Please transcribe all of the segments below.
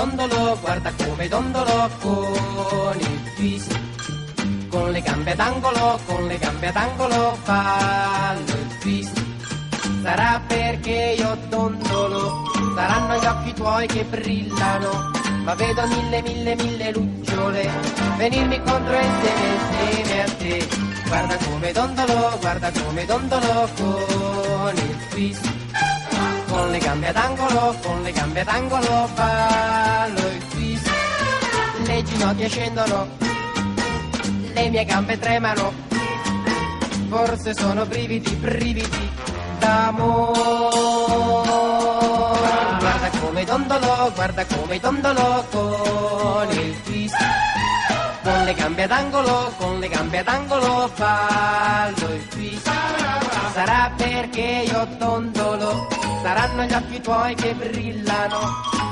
Dondolo, guarda come dondolo con il twist. Con le gambe d'angolo, con le gambe ad angolo fallo il twist. Sarà perché io dondolo, saranno gli occhi tuoi che brillano, ma vedo mille, mille, mille lucciole venirmi contro insieme, insieme a te. Guarda come dondolo, guarda come dondolo con il twist. Con le gambe ad angolo, con le gambe ad angolo ballo il twist. Le ginocchia scendono, le mie gambe tremano, forse sono brividi, brividi d'amore. Guarda come dondolo, guarda come dondolo con il twist. Con le gambe ad angolo, con le gambe ad angolo fallo il twist. Sarà perché io dondolo, saranno gli occhi tuoi che brillano,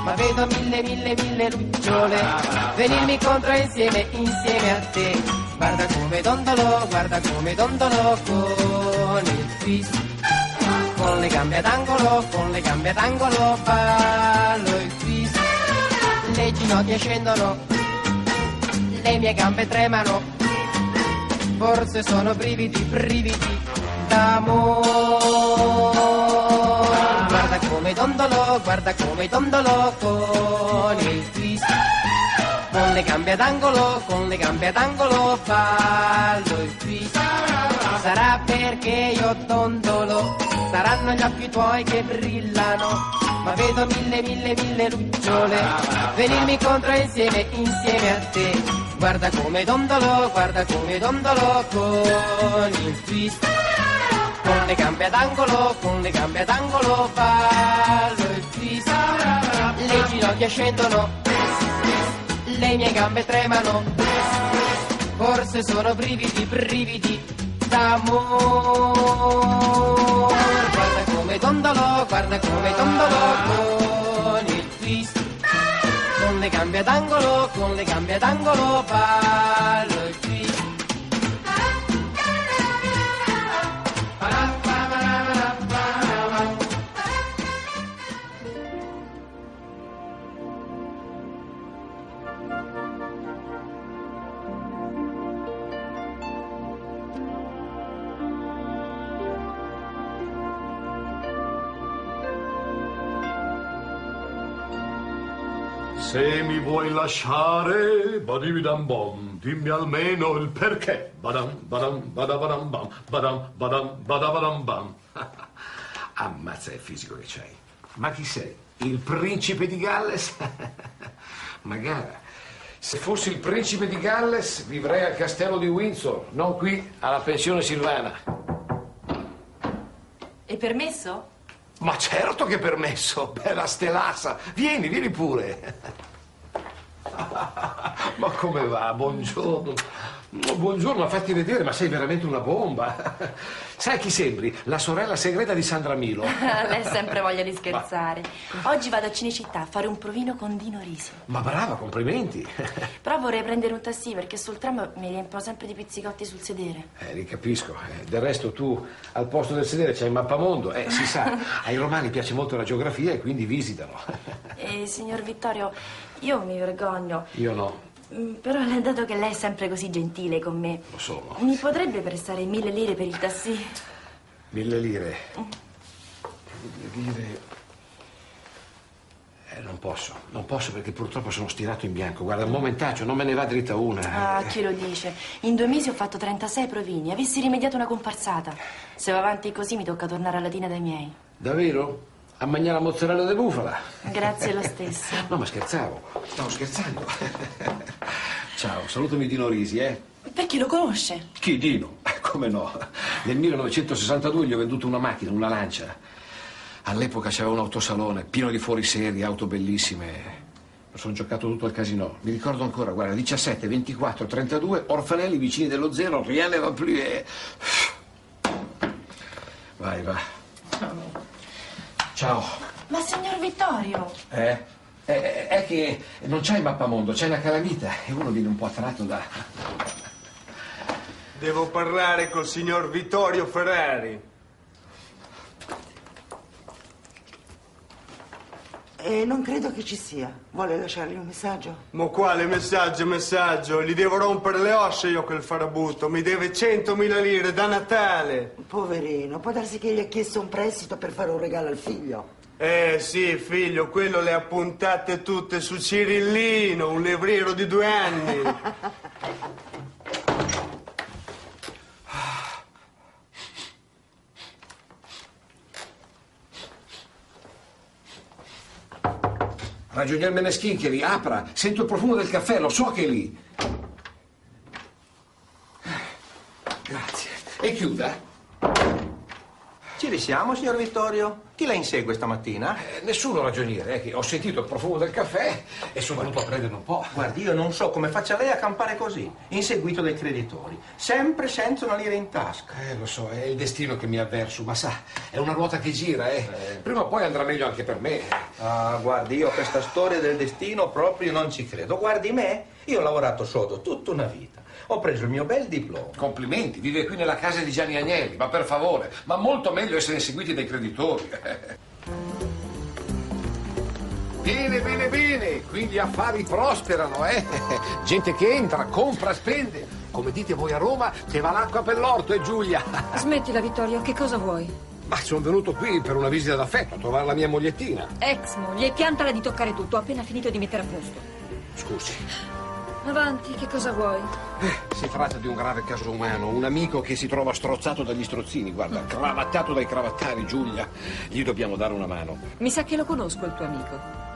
ma vedo mille, mille, mille lucciole venirmi contro insieme, insieme a te. Guarda come dondolo, guarda come dondolo con il twist. Con le gambe ad angolo, con le gambe ad angolo ballo il twist. Le ginocchia scendono, le mie gambe tremano, forse sono brividi, brividi d'amore. Guarda come dondolo, guarda come dondolo con il twist. Con le gambe ad angolo, con le gambe ad angolo fallo il twist. Sarà perché io dondolo, saranno gli occhi tuoi che brillano, ma vedo mille, mille, mille lucciole venirmi contro insieme, insieme a te. Guarda come dondolo, guarda come dondolo con il twist. Con le gambe ad angolo, con le gambe ad angolo fallo il twist. Le ginocchia scendono, le mie gambe tremano, forse sono brividi, brividi d'amore. Guarda come dondolo, guarda come dondolo con il twist. Con le gambe ad angolo, con le gambe ad Se mi vuoi lasciare, badibidam bom, dimmi almeno il perché. Badam, badam, badabadam bam, badam, badam, badabadam bam. Ammazza il fisico che c'hai. Ma chi sei? Il principe di Galles? Magari. Se fossi il principe di Galles, vivrei al castello di Windsor, non qui alla pensione Silvana. È permesso? Ma certo che permesso, bella stelassa. Vieni, vieni pure. Ma come va? Buongiorno. Buongiorno, fatti vedere, ma sei veramente una bomba. Sai chi sembri? La sorella segreta di Sandra Milo. Lei sempre voglia di scherzare. Oggi vado a Cinecittà a fare un provino con Dino Risi. Ma brava, complimenti. Però vorrei prendere un tassì perché sul tram mi riempiono sempre di pizzicotti sul sedere. Eh, li capisco. Eh, del resto tu al posto del sedere c'hai il mappamondo. Eh, si sa, ai romani piace molto la geografia e quindi visitano. E signor Vittorio, io mi vergogno. Io no, Però dato che lei è sempre così gentile con me, lo sono. mi potrebbe prestare mille lire per il tassì? Mille lire. Mille lire. Eh, non posso, non posso perché purtroppo sono stirato in bianco. Guarda, un momentaccio, non me ne va dritta una. Ah, chi lo dice? In due mesi ho fatto 36 provini. Avessi rimediato una comparsata. Se va avanti così mi tocca tornare a Latina dai miei. Davvero? A mangiare la mozzarella di bufala? Grazie lo stesso. No, ma scherzavo. Stavo scherzando. Ciao, salutami Dino Risi, eh? Perché lo conosce? Chi, Dino? Come no? Nel 1962 gli ho venduto una macchina, una lancia. All'epoca c'era un autosalone pieno di fuoriserie, auto bellissime. Mi sono giocato tutto al casino. Mi ricordo ancora, guarda, 17, 24, 32, orfanelli vicini dello zero, rien ne va più e... Vai, va. Ciao. Ma signor Vittorio, Eh? È, è che non c'hai il mappamondo, c'hai la calamita e uno viene un po' attratto da... Devo parlare col signor Vittorio Ferrari. E non credo che ci sia. Vuole lasciargli un messaggio? Ma quale messaggio, messaggio? Gli devo rompere le ossa io quel farabutto. Mi deve 100.000 lire da Natale. Poverino, può darsi che gli ha chiesto un prestito per fare un regalo al figlio. Eh sì, figlio, quello le ha puntate tutte su Cirillino, un levriero di due anni. Ragionier Meneschin che riapra. Sento il profumo del caffè, lo so che è lì. Grazie. E chiuda. Ci risiamo, signor Vittorio? Chi la insegue stamattina? Eh, nessuno ragioniere, eh, ho sentito il profumo del caffè e sono venuto a prendere un po'. Guardi, io non so come faccia lei a campare così, inseguito dai creditori, sempre senza una lira in tasca. Eh, lo so, è il destino che mi ha avverso, ma sa, è una ruota che gira, eh. Prima o poi andrà meglio anche per me. Ah, guardi, io a questa storia del destino proprio non ci credo. Guardi me, io ho lavorato sodo tutta una vita. Ho preso il mio bel diploma. Complimenti, vive qui nella casa di Gianni Agnelli, ma per favore, ma molto meglio essere inseguiti dai creditori. Bene, bene, bene, qui gli affari prosperano, eh? Gente che entra, compra, spende. Come dite voi a Roma, che va l'acqua per l'orto, eh Giulia? Smettila, Vittorio, che cosa vuoi? Ma sono venuto qui per una visita d'affetto, a trovare la mia mogliettina. Ex moglie, piantala di toccare tutto, ho appena finito di mettere a posto. Scusi. Avanti, che cosa vuoi? Eh, si tratta di un grave caso umano, un amico che si trova strozzato dagli strozzini, guarda, cravattato dai cravattari, Giulia. Gli dobbiamo dare una mano. Mi sa che lo conosco il tuo amico.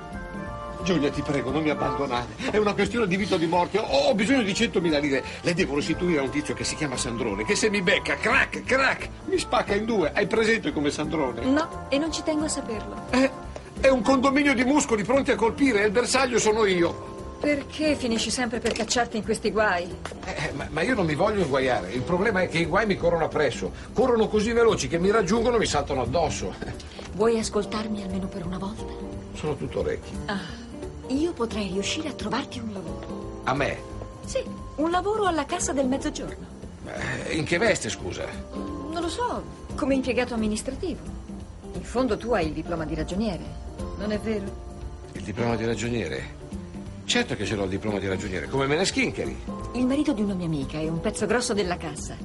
Giulia, ti prego, non mi abbandonare. È una questione di vita o di morte. Ho ho bisogno di 100.000 lire. Le devo restituire a un tizio che si chiama Sandrone, che se mi becca, crack, crack, mi spacca in due. Hai presente come Sandrone? No, e non ci tengo a saperlo. Eh, è un condominio di muscoli pronti a colpire e il bersaglio sono io. Perché finisci sempre per cacciarti in questi guai? Eh, ma, ma io non mi voglio inguaiare. Il problema è che i guai mi corrono appresso. Corrono così veloci che mi raggiungono e mi saltano addosso. Vuoi ascoltarmi almeno per una volta? Sono tutto orecchi. Ah, io potrei riuscire a trovarti un lavoro. A me? Sì, un lavoro alla cassa del mezzogiorno. Eh, in che veste, scusa? Non lo so, come impiegato amministrativo. In fondo tu hai il diploma di ragioniere, non è vero? Il diploma di ragioniere? Certo che ce l'ho il diploma di ragioniere, come Meneschincheri. Il marito di una mia amica è un pezzo grosso della cassa.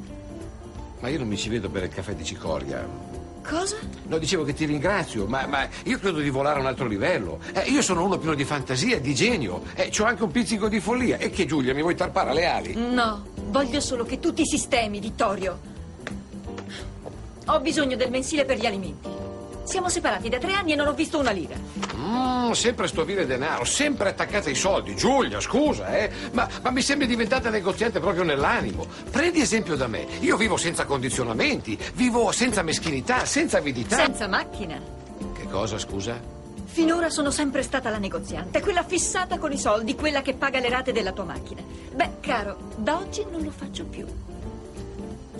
Ma io non mi ci vedo per il caffè di cicoria. Cosa? No, dicevo che ti ringrazio, ma, ma io credo di volare a un altro livello. Eh, io sono uno pieno di fantasia, di genio. Eh, ho anche un pizzico di follia. E che Giulia, mi vuoi tarpare le ali? No, voglio solo che tu ti sistemi, Vittorio. Ho bisogno del mensile per gli alimenti. Siamo separati da tre anni e non ho visto una lira. Mm, sempre sto vile denaro, sempre attaccata ai soldi. Giulia, scusa, eh, ma, ma mi sembri diventata negoziante proprio nell'animo. Prendi esempio da me. Io vivo senza condizionamenti, vivo senza meschinità, senza avidità. Senza macchina. Che cosa, scusa? Finora sono sempre stata la negoziante, quella fissata con i soldi, quella che paga le rate della tua macchina. Beh, caro, da oggi non lo faccio più.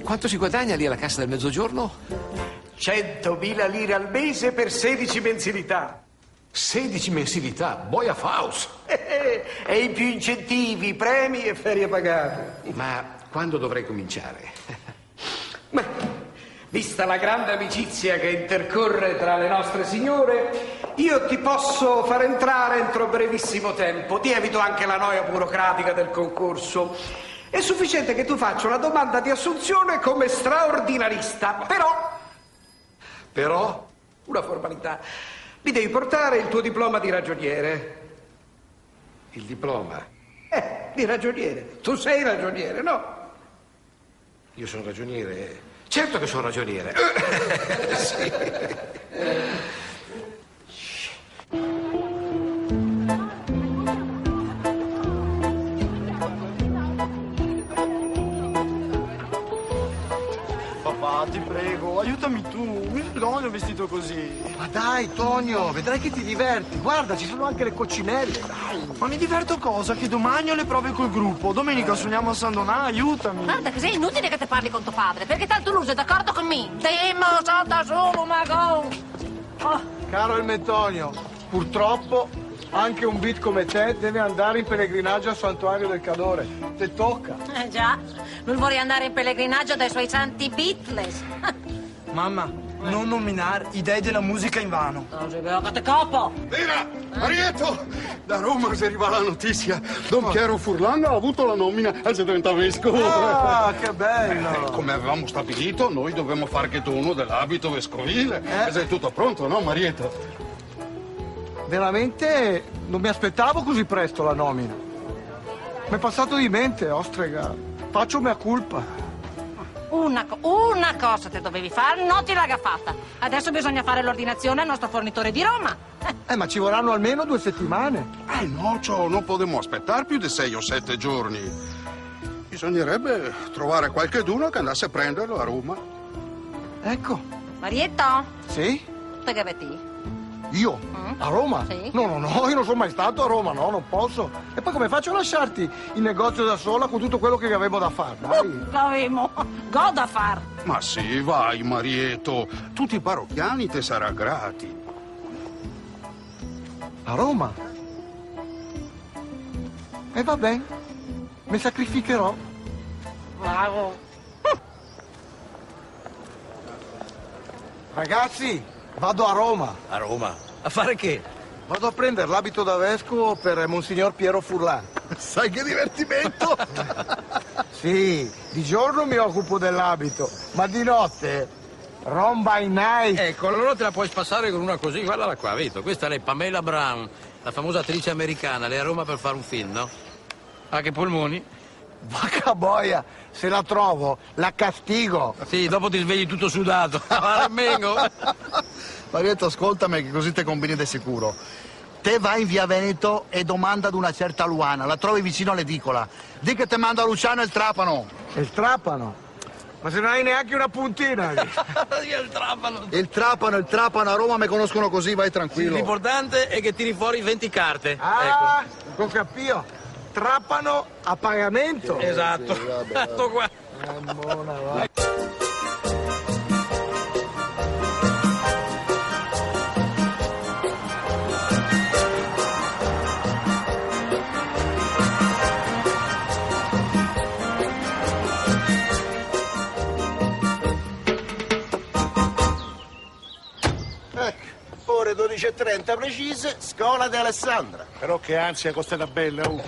Quanto si guadagna lì alla cassa del mezzogiorno? 100.000 lire al mese per 16 mensilità. 16 mensilità, boia Faust. e i più incentivi, premi e ferie pagate. Ma quando dovrei cominciare? Beh, vista la grande amicizia che intercorre tra le nostre signore, io ti posso far entrare entro brevissimo tempo. Ti evito anche la noia burocratica del concorso. È sufficiente che tu faccia una domanda di assunzione come straordinarista, però Però? una formalità. Mi devi portare il tuo diploma di ragioniere. Il diploma. Eh, di ragioniere. Tu sei ragioniere, no? Io sono ragioniere. Certo che sono ragioniere. Sì. Papà, ti prego, aiutami tu. Vergogno vestito così. Ma dai, Tonio, vedrai che ti diverti. Guarda, ci sono anche le coccinelle, dai. Ma mi diverto cosa? Che domani ho le prove col gruppo. Domenica suoniamo a San Donà, aiutami. Guarda, così è inutile che te parli con tuo padre, perché tanto lui è d'accordo con me. Temo, sono da solo, ma go. Oh, Caro il Mentonio, purtroppo anche un beat come te deve andare in pellegrinaggio al santuario del Cadore. Te tocca. eh già, lui vuole andare in pellegrinaggio dai suoi santi Beatles. Mamma, Non nominare i dei della musica in vano. Mira, Marietto, da Roma si arriva la notizia. Don Piero Furlan ha avuto la nomina al vescovo. Ah, che bello! Come avevamo stabilito, noi dovremmo fare che tu dell'abito vescovile. Eh? È tutto pronto, no, Marietto? Veramente non mi aspettavo così presto la nomina. Mi è passato di mente, ostrega. Faccio mea culpa. Una, co- una cosa te dovevi fare, non ti l'ha fatta. Adesso bisogna fare l'ordinazione al nostro fornitore di Roma. Eh, ma ci vorranno almeno due settimane. Eh no, ciò, non potremmo aspettare più di sei o sette giorni. Bisognerebbe trovare qualcheduno che andasse a prenderlo a Roma. Ecco. Marietto, Sì? te che vedi? Io? A Roma? Sì. No, no, no, io non sono mai stato a Roma, no, non posso. E poi come faccio a lasciarti il negozio da sola con tutto quello che avevo da fare? Dai. L'avemo. Goda far. Ma sì, vai, Marietto. Tutti i parrocchiani te sarà grati. A Roma? E va bene, mi sacrificherò. Bravo. Ragazzi, vado a Roma. A Roma? A fare che? Vado a prendere l'abito da vescovo per Monsignor Piero Furlan. Sai che divertimento? Sì, di giorno mi occupo dell'abito, ma di notte Rom by night. Ecco, allora te la puoi spassare con una così, guardala qua, vedo. Questa è Pamela Brown, la famosa attrice americana. Lei è a Roma per fare un film, no? Ah, che polmoni? Vacca boia, se la trovo, la castigo. Sì, dopo ti svegli tutto sudato. Mengo. Marietto, ascoltami che così te combini di sicuro. Te vai in via Veneto e domanda ad una certa Luana, la trovi vicino all'edicola. Di che te manda Luciano il trapano. Il trapano? Ma se non hai neanche una puntina. Il trapano. Il trapano, il trapano, a Roma mi conoscono così, vai Sì, tranquillo. l'importante è che tiri fuori 20 carte. Ah, non capio. Trapano a pagamento. Ecco. Esatto. Sto qua. Ecco, ore 12.30 precise, scuola di Alessandra. Però che ansia con questa tabella, oh.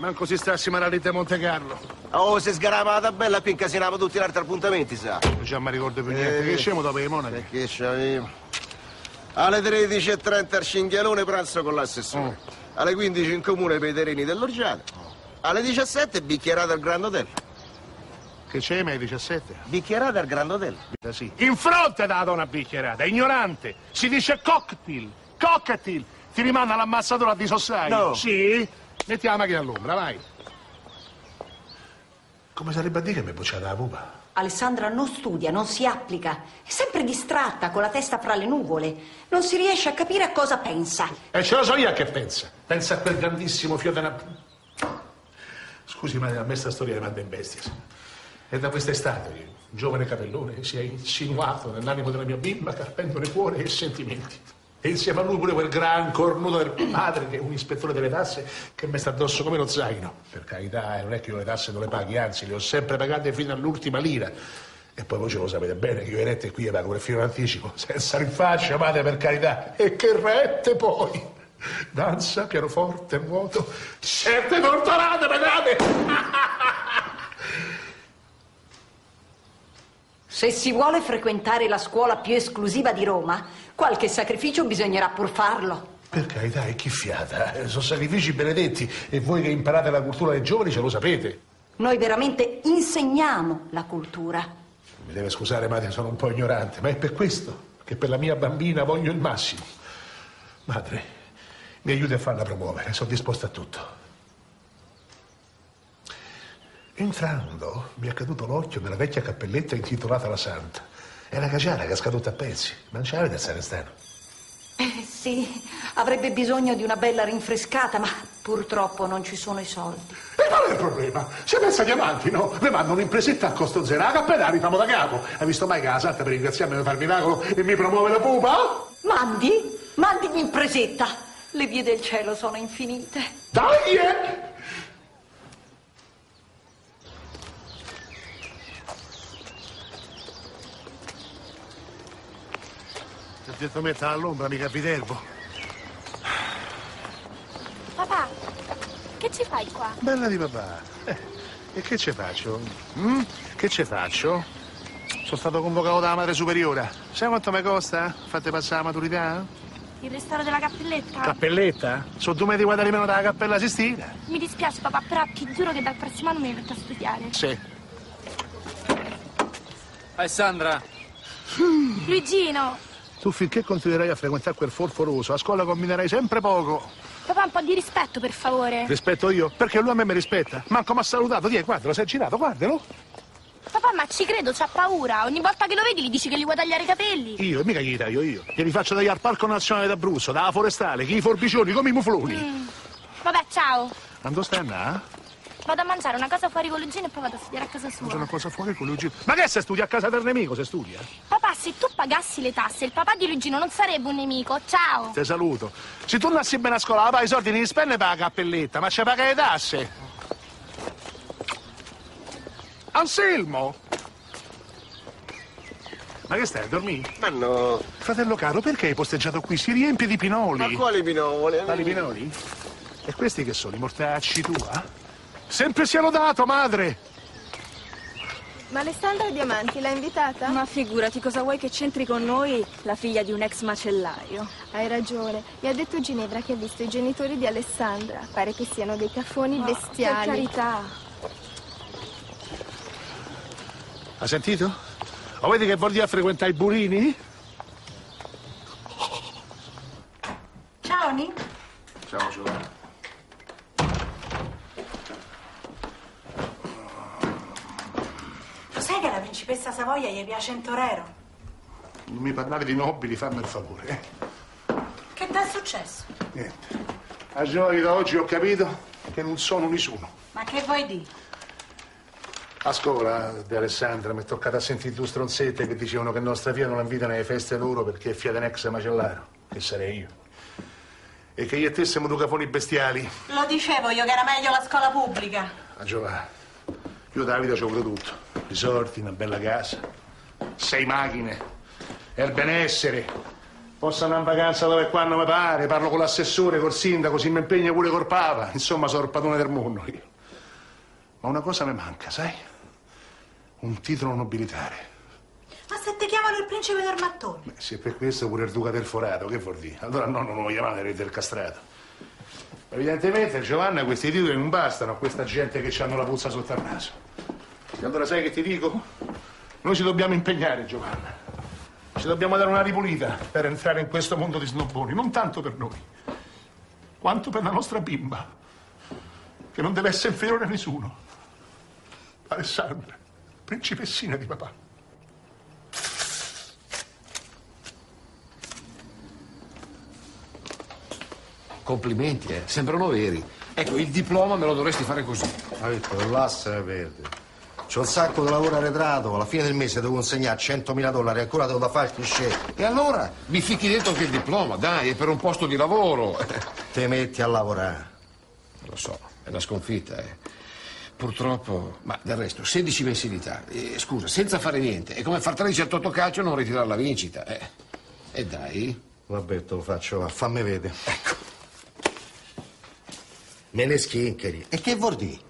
Manco si stassi maralite a Monte Carlo. Oh, se sgarava la tabella qui incasinava tutti gli altri appuntamenti, sa. Non già mi ricordo più niente. Che scemo dopo le monache? Che c'avevo? Alle 13.30 al cinghialone pranzo con l'assessore. Alle 15 in comune per i terreni dell'Orgiano. Alle 17 bicchierata al Grand Hotel. Che c'è, ma ai 17? Bicchierata al Grand Hotel. Eh sì. In fronte da una bicchierata, ignorante. Si dice cocktail. Cocktail. Ti rimanda l'ammazzatore a disossaio. No. Sì? Metti la macchina all'ombra, vai. Come sarebbe a dire che mi è bocciata la pupa? Alessandra non studia, non si applica. È sempre distratta, con la testa fra le nuvole. Non si riesce a capire a cosa pensa. E ce lo so io a che pensa. Pensa a quel grandissimo fiore. Scusi, ma a me sta storia mi manda in bestia. È da quest'estate che un giovane capellone si è insinuato nell'animo della mia bimba, carpendone cuore e sentimenti. E insieme a lui pure quel gran cornuto del padre, che è un ispettore delle tasse, che mi sta addosso come lo zaino. Per carità, eh, non è che io le tasse non le paghi, anzi, le ho sempre pagate fino all'ultima lira. E poi voi ce lo sapete bene che io le rette qui le pago per fino all'anticipo, senza rinfaccia, madre, per carità. E che rette poi! Danza, pianoforte, nuoto, certe torturate, vedete! Se si vuole frequentare la scuola più esclusiva di Roma, qualche sacrificio bisognerà pur farlo. Per carità, è chi fiata? Sono sacrifici benedetti e voi che imparate la cultura dei giovani ce lo sapete. Noi veramente insegniamo la cultura. Mi deve scusare, madre, sono un po' ignorante, ma è per questo che per la mia bambina voglio il massimo. Madre, mi aiuti a farla promuovere, sono disposto a tutto. Entrando mi è caduto l'occhio della vecchia cappelletta intitolata La Santa. È la caciara che è scaduta a pezzi. Ma non ce l'avete a Sarestano? Eh sì, avrebbe bisogno di una bella rinfrescata, ma purtroppo non ci sono i soldi. E qual è il problema? Si pensa agli amanti, no? Vi mando un'impresetta a costo zero, la cappella rifamo da capo. Hai visto mai che la Santa per ringraziarmi per far miracolo e mi promuove la pupa? Mandi, mandimi in presetta. Le vie del cielo sono infinite. Dai! Eh! detto metta all'ombra, mica Viterbo. Papà, che ci fai qua? Bella di papà. Eh, e che ci faccio? Mm? Che ci faccio? Sono stato convocato dalla madre superiore. Sai quanto mi costa? Fate passare la maturità? Il restauro della cappelletta? Cappelletta? Sono due metri quadrati meno dalla cappella Sistina. Mi dispiace papà, però ti giuro che dal prossimo anno mi metto a studiare. Sì. Alessandra, Luigino, Tu finché continuerai a frequentare quel forforoso, a scuola combinerai sempre poco. papà un po' di rispetto per favore. Rispetto io? Perché lui a me mi rispetta. Manco mi ha salutato. Dì, guarda, lo sei girato, guardalo. Papà, ma ci credo, c'ha paura. Ogni volta che lo vedi gli dici che gli vuoi tagliare i capelli. Io, mica gli taglio io. Glieli faccio tagliare al Parco Nazionale d'Abruzzo, dalla forestale, che i forbicioni, come i mufloni. Mm. Vabbè, ciao. Andò stai a andare? Vado a mangiare una cosa fuori con Luigino e poi vado a studiare a casa C'è una sua. cosa fuori con Luigi. Ma che se studi a casa del nemico, se studia? Papà, se tu pagassi le tasse, il papà di Luigino non sarebbe un nemico. Ciao. Te saluto. Se tu andassi bene a scuola, papà i soldi ne spende per la cappelletta, ma ci paga le tasse. Anselmo! Ma che stai, a dormire? Ma no. Fratello caro, perché hai posteggiato qui? Si riempie di pinoli. Ma quali pinoli? Quali pinoli? E questi che sono, i mortacci tua? Sempre sia lodato, madre! Ma Alessandra Diamanti l'ha invitata? Ma figurati, cosa vuoi che c'entri con noi la figlia di un ex macellaio? Hai ragione. Mi ha detto Ginevra che ha visto i genitori di Alessandra. Pare che siano dei cafoni Ma, bestiali. per carità. Ha sentito? Lo vedi che vuol dire a frequentare i burini? Ciao, Ni. Ciao, Giovanni. Sai che alla principessa Savoia gli piace in torero? Non mi parlare di nobili, fammi il favore. eh. Che t'è successo? Niente. A giorni da oggi ho capito che non sono nessuno. Ma che vuoi dire? A scuola di Alessandra mi è toccato a sentire due stronzette che dicevano che nostra figlia non la invitano alle feste loro perché è figlia di un ex macellaro, che sarei io. E che io e te siamo due cafoni bestiali. Lo dicevo io che era meglio la scuola pubblica. A Giovanni, io da vita ci ho avuto tutto. I sorti, una bella casa, sei macchine, e il benessere. Posso andare in vacanza dove e quando mi pare, parlo con l'assessore, col sindaco, si mi impegna pure col papa. Insomma, sono il padrone del mondo io. Ma una cosa mi manca, sai? Un titolo nobilitare. Ma se ti chiamano il principe del mattone? Beh, se per questo pure il duca del forato, che vuol dire? Allora no, non lo chiamate re del castrato. Evidentemente, Giovanna, questi titoli non bastano a questa gente che hanno la puzza sotto al naso. E allora sai che ti dico? Noi ci dobbiamo impegnare, Giovanna. Ci dobbiamo dare una ripulita per entrare in questo mondo di snobboni, non tanto per noi, quanto per la nostra bimba, che non deve essere inferiore a nessuno. Alessandra, principessina di papà. Complimenti, eh. Sembrano veri. Ecco, il diploma me lo dovresti fare così. Ha detto, l'asse ne perde. C'ho un sacco di lavoro arretrato, alla fine del mese devo consegnare 100.000 dollari, ancora devo da fare il cliché. E allora mi ficchi dentro anche il diploma, dai, è per un posto di lavoro. Te metti a lavorare. Lo so, è una sconfitta, eh. Purtroppo, ma del resto, 16 mensilità. Eh, scusa, senza fare niente. È come far 13 al Totocalcio e non ritirare la vincita, eh. E dai. Vabbè, te lo faccio, va, fammi vedere. Ecco. Me ne schincheri. E che vuol dire?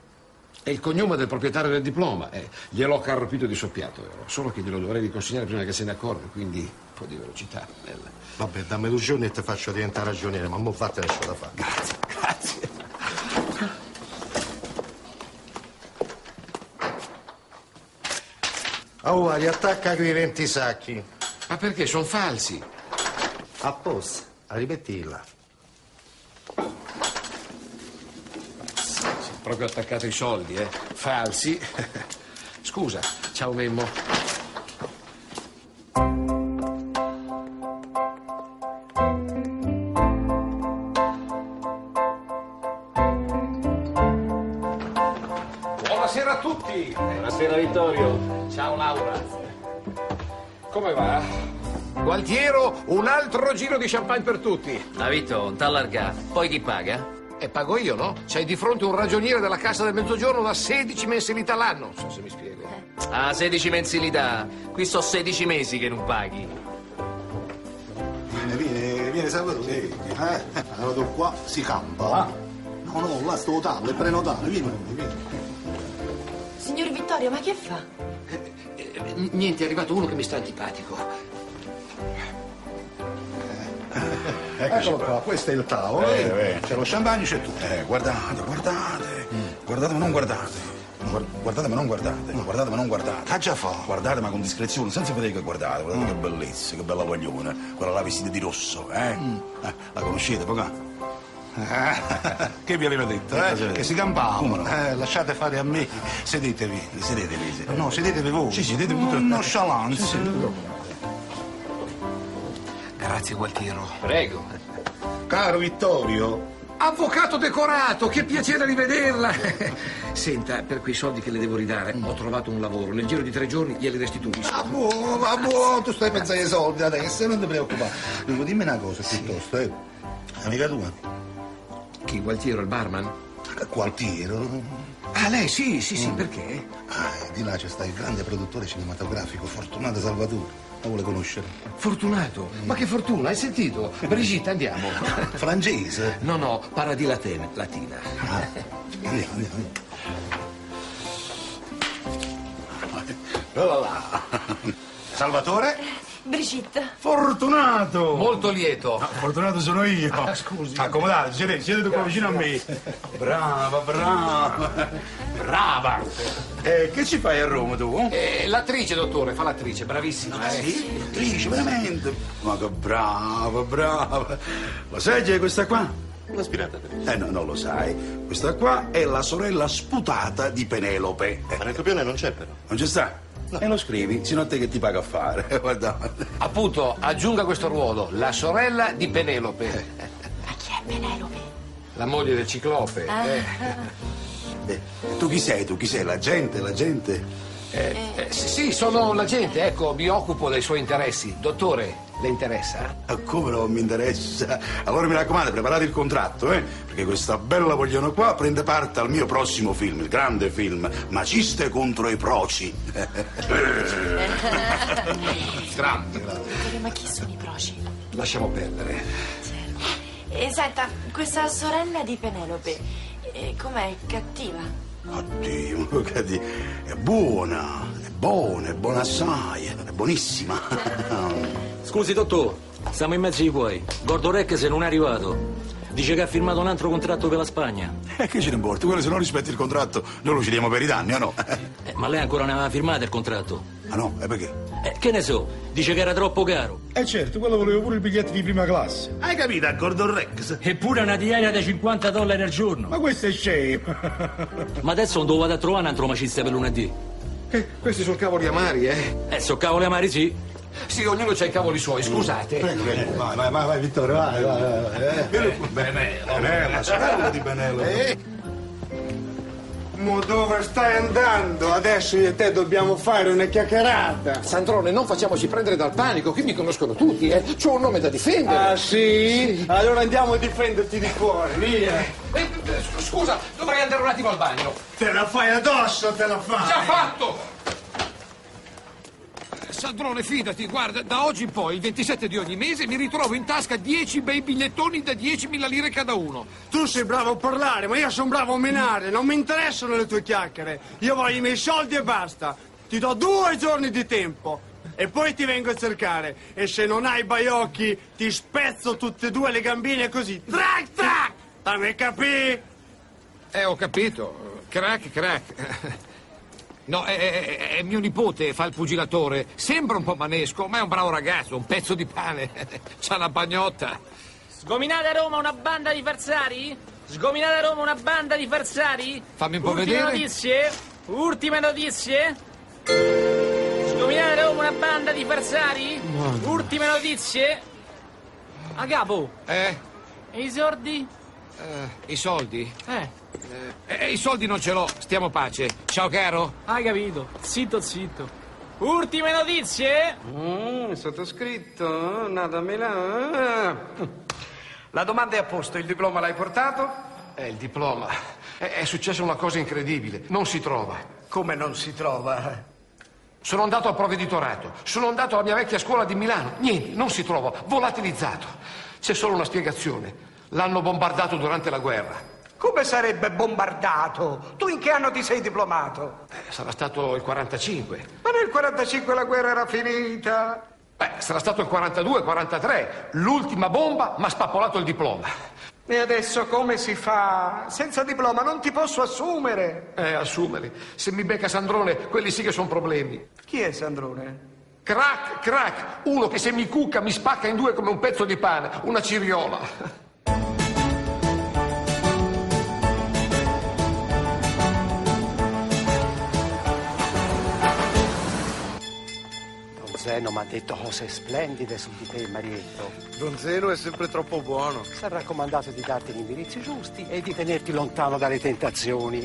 È il cognome del proprietario del diploma. Eh. Gliel'ho carropito di soppiato, eh. solo che glielo dovrei riconsegnare prima che se ne accorga, quindi un po' di velocità. Bella. Vabbè, dammi due giorni e ti faccio diventare ragioniere, ma mo fate lascio da fare. Grazie, grazie. Oh, riattacca quei 20 sacchi. Ma perché? Sono falsi. Apposta, ripettila. Proprio attaccato i soldi, eh? Falsi. Scusa, ciao Memmo. Buonasera a tutti. Buonasera Vittorio. Ciao Laura. Come va? Gualtiero, un altro giro di champagne per tutti. Ah, Vitto, t'allarga. Poi chi paga? E pago io, no? C'hai di fronte un ragioniere della Cassa del Mezzogiorno da 16 mensilità l'anno. Non so se mi spiego. Ah, 16 mensilità. Qui so 16 mesi che non paghi. bene, Salvatore. Eh, allora qua si campa. No, no, là sto tavolo, è prenotale, vieni, vieni. Signor Vittorio, ma che fa? Eh, Niente, è arrivato uno che mi sta antipatico. Eccolo qua, questo è il tavolo. Eh, eh. c'è lo champagne, c'è tutto. Eh, guardate, guardate. Guardate ma non guardate. Guard- Guardate ma non guardate, guardate ma non guardate. Ah già fa. Guardate ma con discrezione, senza vedere che guardate, guardate che bellezza, che bella guaglione. Quella là vestita di rosso, eh? Eh, la conoscete? Eh, che vi aveva detto, eh? Che si campavano. Eh, lasciate fare a me. Sedetevi. Sedetevi. se- No, sedetevi voi. Sì, sedetevi tutto. Nonchalance. Grazie, Gualtiero. Prego. Caro Vittorio, Avvocato decorato, che piacere rivederla. Senta, per quei soldi che le devo ridare, ho trovato un lavoro. Nel giro di tre giorni glieli restituisco. Ah, buono, ah, buono, tu stai pensando ai soldi adesso, non ti preoccupare. Dunque, dimmi una cosa piuttosto, eh. Amica tua? Chi, Gualtiero, il barman? Gualtiero? Ah, lei sì, sì, sì, perché? Ah, di là c'è sta il grande produttore cinematografico, Fortunato Salvatore. La vuole conoscere? Fortunato? Ma che fortuna, hai sentito? Brigitte, andiamo. Francese? No, no, parla di latene, latina. Andiamo, andiamo. Là là. Salvatore? Brigitte. Fortunato! Molto lieto. Fortunato sono io. Ah, scusi. Accomodate, siedete, siedete qua vicino a me. Brava, brava. Brava. Eh, che ci fai a Roma tu? Eh, l'attrice, dottore, fa l'attrice, bravissima. eh. Sì, attrice, veramente. Ma che brava, brava. Lo sai chi è questa qua? Un'aspirata. Eh no, non lo sai. Questa qua è la sorella sputata di Penelope. Ma nel copione non c'è però. Non ci sta? E lo scrivi, sino a te che ti paga a fare. Guarda. Appunto, aggiunga questo ruolo, la sorella di Penelope. Ma chi è Penelope? La moglie del ciclope. Ah. eh. Eh, tu chi sei? Tu chi sei? La gente, la gente. Eh, eh, sì, sono la gente, ecco, mi occupo dei suoi interessi. Dottore, le interessa? Ah, come non mi interessa? Allora mi raccomando, preparate il contratto, eh? Perché questa bella vogliono qua prende parte al mio prossimo film, il grande film Maciste contro i proci. Grande, grande. Ma chi sono i proci? Lasciamo perdere. E senta, questa sorella di Penelope, eh, com'è? Cattiva? Oddio, ma che di- è buona, è buona, è buona assai, è buonissima. Scusi, dottore, siamo in mezzo ai guai. Gordo Rec se non è arrivato. Dice che ha firmato un altro contratto per la Spagna. E che ce ne importa? Quello se non rispetti il contratto noi lo uccidiamo per i danni, o no? Eh, ma lei ancora non aveva firmato il contratto. Ah no? E perché? Eh, che ne so, dice che era troppo caro. Eh certo, quello voleva pure il biglietto di prima classe. Hai capito, a Gordon Rex? Eppure una diaria da 50 dollari al giorno. Ma questo è scemo. Ma adesso non vado a trovare un altro macista per lunedì. Eh, questi sono cavoli amari, eh? Eh, so cavoli amari sì. Sì, ognuno ha i cavoli suoi, scusate. Prego, prego. Vai, vai, vai, vai, Vittorio, vai, vai, vai. vai. Eh. Benello. Benella, sorella di Benello. Eh? Ma dove stai andando? Adesso io e te dobbiamo fare una chiacchierata. Sandrone, non facciamoci prendere dal panico, qui mi conoscono tutti, eh. C'ho un nome da difendere. Ah sì? Allora andiamo a difenderti di cuore, via. Eh, eh, scusa, dovrei andare un attimo al bagno. Te la fai addosso, te la fai. Già fatto! Sandrone, fidati, guarda, da oggi in poi, il 27 di ogni mese, mi ritrovo in tasca 10 bei bigliettoni da 10.000 lire cada uno. Tu sei bravo a parlare, ma io sono bravo a menare. Non mi interessano le tue chiacchiere. Io voglio i miei soldi e basta. Ti do due giorni di tempo. E poi ti vengo a cercare. E se non hai baiocchi, ti spezzo tutte e due le gambine così. Trac, trac! A me capì? Eh, ho capito. Crack, crack. No, è, è- è mio nipote, fa il pugilatore. Sembra un po' manesco, ma è un bravo ragazzo, un pezzo di pane. C'ha la bagnotta. Sgominate a Roma una banda di farsari? Sgominate a Roma una banda di farsari? Fammi un po' Ultime vedere. notizie? Ultime notizie? Sgominate a Roma una banda di farsari? Ultime notizie? A capo, Eh? e i sordi? Eh, I soldi? Eh, Eh, eh, I soldi non ce l'ho, stiamo pace. Ciao caro. hai capito. Zitto, zitto. Ultime notizie? Mm, sottoscritto, nato a Milano. La domanda è a posto, il diploma l'hai portato? Eh, il diploma. È, è successa una cosa incredibile. Non si trova. Come non si trova? Sono andato a provveditorato. Sono andato alla mia vecchia scuola di Milano. Niente, non si trova. Volatilizzato. C'è solo una spiegazione. L'hanno bombardato durante la guerra. Come sarebbe bombardato? Tu in che anno ti sei diplomato? Eh, sarà stato il 45. Ma nel 45 la guerra era finita. Beh, sarà stato il 42-43. L'ultima bomba mi ha spappolato il diploma. E adesso come si fa? Senza diploma non ti posso assumere. Eh, assumere. Se mi becca Sandrone, quelli sì che sono problemi. Chi è Sandrone? Crack, crack. Uno che se mi cucca mi spacca in due come un pezzo di pane. Una ciriola. Zeno mi ha detto cose splendide su di te, Marietto. Don Zeno è sempre troppo buono. Si è raccomandato di darti gli indirizzi giusti e di tenerti lontano dalle tentazioni.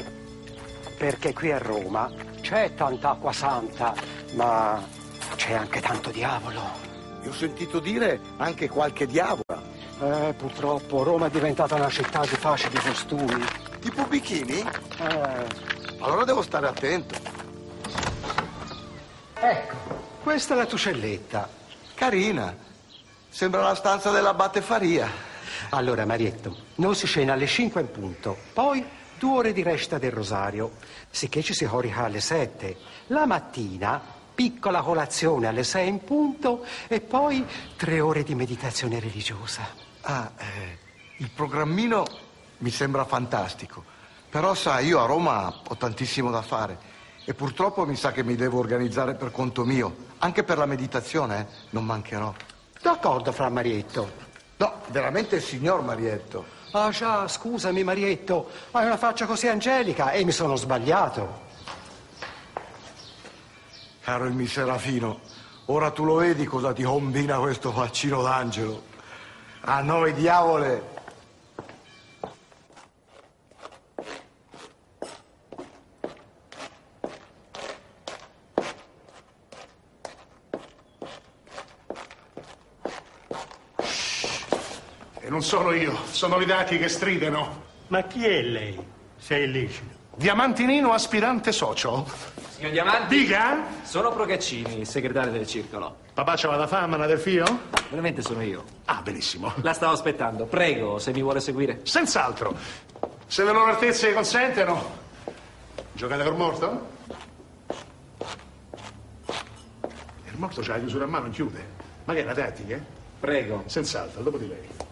Perché qui a Roma c'è tanta acqua santa, ma c'è anche tanto diavolo. Io ho sentito dire anche qualche diavola. Eh, purtroppo Roma è diventata una città di facili costumi. Tipo bikini? Eh, Allora devo stare attento. ecco, questa è la tuscelletta. Carina. Sembra la stanza dell'abate Faria. Allora, Marietto, noi si scena alle 5 in punto, poi due ore di recita del rosario, sicché ci si corica alle 7. La mattina, piccola colazione alle 6 in punto e poi tre ore di meditazione religiosa. Ah, eh, il programmino mi sembra fantastico. Però sai, io a Roma ho tantissimo da fare e purtroppo mi sa che mi devo organizzare per conto mio. Anche per la meditazione, eh, non mancherò. D'accordo, Fra Marietto. No, veramente il signor Marietto. Ah già, scusami Marietto, hai una faccia così angelica e mi sono sbagliato. Caro il Serafino, ora tu lo vedi cosa ti combina questo faccino d'angelo. A noi diavole. Non sono io, sono i dati che stridano. Ma chi è lei? Se è illecito. Diamantinino aspirante socio. Signor Diamanti? Dica? Sono Procaccini, segretario del circolo. Papà c'aveva da fama, del fio? Veramente sono io. Ah, benissimo. La stavo aspettando. Prego, se mi vuole seguire. Senz'altro. Se le loro altezze consentono. Giocate col morto? Il morto c'ha la chiusura a mano, chiude. Ma che è una tattica? Prego. Senz'altro, dopo di lei.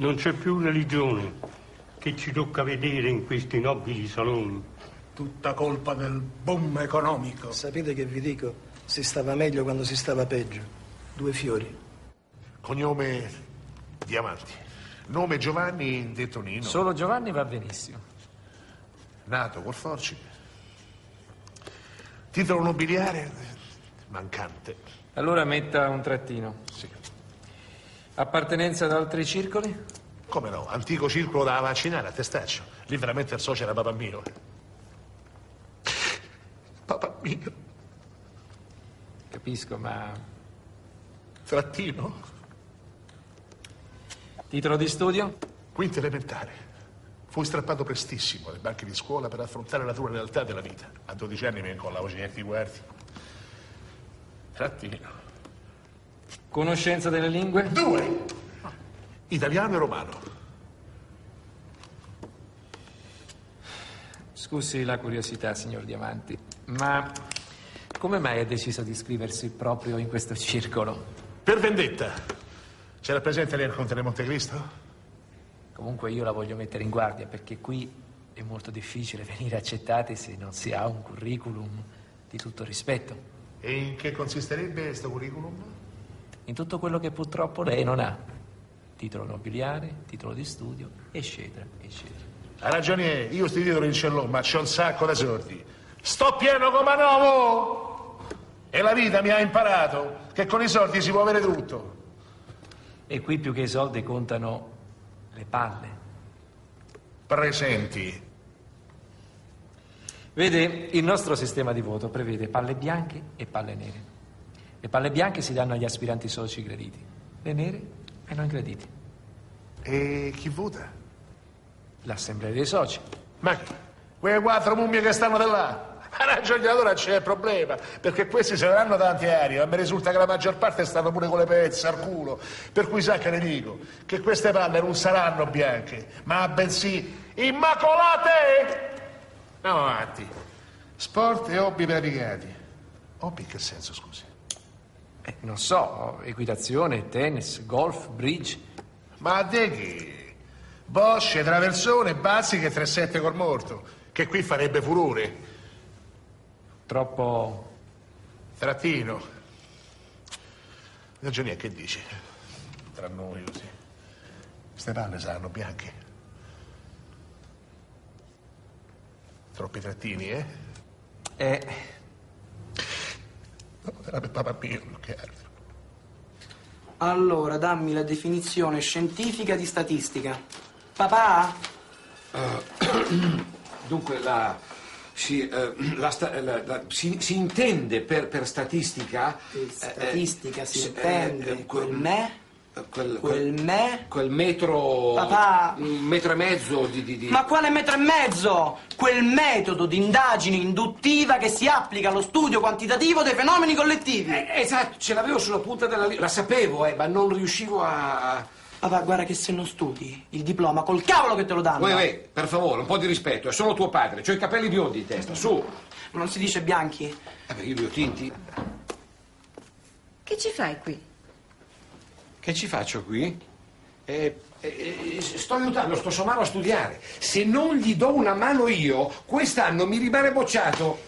Non c'è più religione che ci tocca vedere in questi nobili saloni. Tutta colpa del boom economico. Sapete che vi dico? Si stava meglio quando si stava peggio. Due fiori. Cognome Diamanti. Nome Giovanni detto Nino. Solo Giovanni va benissimo. Nato col Forcine. Titolo nobiliare mancante. Allora metta un trattino. Sì. Appartenenza ad altri circoli? Come no? Antico circolo da vaccinare a Testaccio. Lì veramente il socio era papà mio. Papà mio. Capisco, ma... Trattino? Titolo di studio? Quinto elementare. Fui strappato prestissimo alle banche di scuola per affrontare la tua realtà della vita. A 12 anni mi incollavo certi guardi. Trattino. Conoscenza delle lingue? Due. Italiano e romano. Scusi la curiosità, signor Diamanti, ma come mai ha deciso di iscriversi proprio in questo circolo? Per vendetta. C'era presente lei al Conte di Montecristo? Comunque io la voglio mettere in guardia perché qui è molto difficile venire accettati se non si ha un curriculum di tutto rispetto. E in che consisterebbe questo curriculum? In tutto quello che purtroppo lei non ha. Titolo nobiliare, titolo di studio, eccetera, eccetera. Ha ragione, io sti titoli in ce l'ho, ma c'ho un sacco di soldi. Sto pieno come nuovo! E la vita mi ha imparato che con i soldi si può avere tutto. E qui più che i soldi contano le palle. Presenti. Vede, il nostro sistema di voto prevede palle bianche e palle nere. Le palle bianche si danno agli aspiranti soci graditi, le nere ai non graditi. E chi vota? L'assemblea dei soci. Ma quelle quattro mummie che stanno di là? Ragione, allora c'è il problema, perché questi se ne vanno davanti aereo, ma mi risulta che la maggior parte stanno pure con le pezze al culo, per cui sa che ne dico, che queste palle non saranno bianche, ma bensì immacolate! Andiamo avanti. Sport e hobby praticati. Hobby in che senso, scusi? Eh, non so, equitazione, tennis, golf, bridge. Ma de che? Bosce, traversone, bazziche e 3-7 col morto, che qui farebbe furore. Troppo... Trattino. Ragione che dici? Tra noi così. Queste palle saranno bianche. Troppi trattini, eh? Eh... No, era per papà mio, più che altro. Allora, dammi la definizione scientifica di statistica. Papà? Dunque, la, si, eh, la sta- la- la- si- si intende per, per statistica... Statistica eh, si intende eh, quel me? Quel, Quel me? Quel metro... Papà! Un metro e mezzo di... di- di- Ma quale metro e mezzo? Quel metodo di indagine induttiva che si applica allo studio quantitativo dei fenomeni collettivi. Eh, esatto, ce l'avevo sulla punta della lingua. La sapevo, eh, ma non riuscivo a... Papà, guarda che se non studi il diploma, col cavolo che te lo danno. Uè, uè, per favore, un po' di rispetto. È solo tuo padre. C'ho i capelli biondi in testa, su. Non si dice bianchi? Eh, beh, io li ho tinti. Che ci fai qui? Che ci faccio qui? Eh, eh, eh, sto aiutando sto somaro a studiare. Se non gli do una mano io, quest'anno mi rimane bocciato.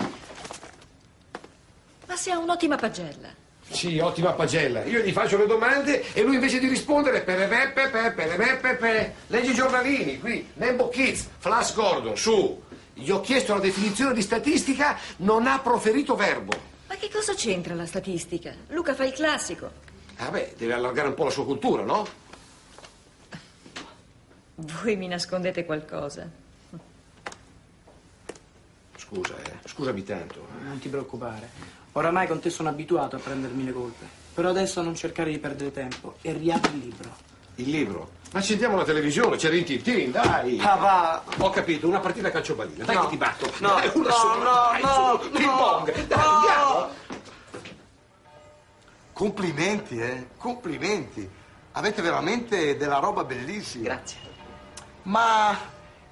Ma sei un'ottima pagella. Sì, ottima pagella. Io gli faccio le domande e lui invece di rispondere per pe pe pe pe pe pe leggi i giornalini qui, Nembo Kids, Flash Gordon, su. Gli ho chiesto la definizione di statistica, non ha proferito verbo. Ma che cosa c'entra la statistica? Luca fa il classico. Ah beh, deve allargare un po' la sua cultura, no? Voi mi nascondete qualcosa. Scusa, eh. Scusami tanto. Non ti preoccupare. Oramai con te sono abituato a prendermi le colpe. Però adesso non cercare di perdere tempo e riapri il libro. Il libro? Ma accendiamo la televisione, c'è il Tintin, dai! Papà! Ho capito, una partita a calciobalilla, dai No. che ti batto! No, Dai, una no, sola, no, dai, no, su, no, ping pong, dai, no. andiamo! Complimenti, eh? Complimenti. Avete veramente della roba bellissima. Grazie. Ma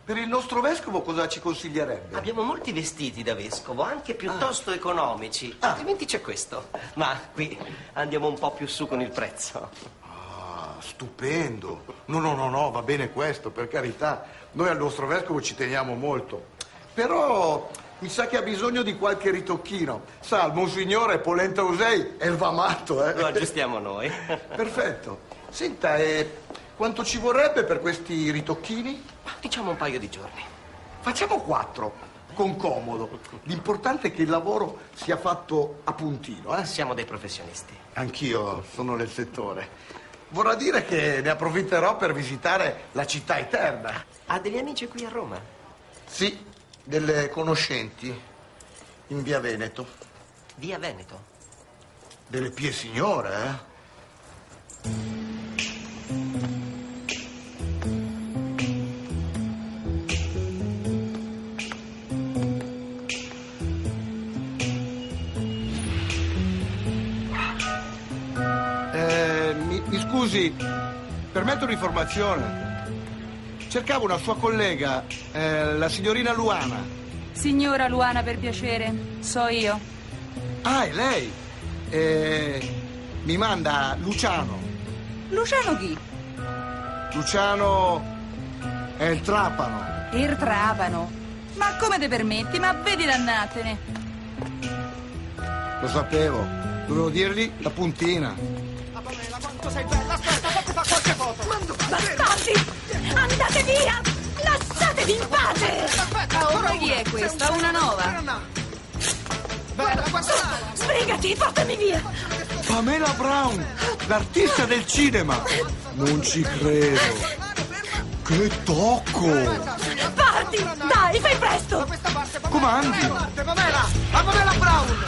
per il nostro vescovo cosa ci consiglierebbe? Abbiamo molti vestiti da vescovo, anche piuttosto economici. Altrimenti c'è questo. Ma qui andiamo un po' più su con il prezzo. Ah, stupendo. No, no, no, no, va bene questo, per carità. Noi al nostro vescovo ci teniamo molto. Però mi sa che ha bisogno di qualche ritocchino. Sa, il Monsignore Polenta Usei è il vamatto, eh? Lo aggiustiamo noi. Perfetto. Senta, e quanto ci vorrebbe per questi ritocchini? Diciamo un paio di giorni. Facciamo quattro, con comodo. L'importante è che il lavoro sia fatto a puntino, eh? Siamo dei professionisti. Anch'io sono nel settore. Vorrà dire che ne approfitterò per visitare la città eterna. Ha degli amici qui a Roma? Sì, delle conoscenti in via Veneto. Via Veneto. Delle pie signore, eh? Eh, scusi, permetto un'informazione. Cercavo una sua collega, eh, la signorina Luana. Signora Luana, per piacere, so io. Ah, è lei? Eh, mi manda Luciano. Luciano chi? Luciano è il trapano. Il trapano. Ma come te permetti? Ma vedi dannatene. Lo sapevo. Dovevo dirgli la puntina. Quanto sei bella, aspetta, Bastardi! Andate via! Lasciatevi in pace! Aspetta, ma chi è questa? Una nova? Bella, guarda Sbrigati, portami via! Pamela Brown, l'artista del cinema. Non ci credo. Che tocco! Parti! Dai, fai presto! Comandi! Pamela, a Pamela Brown.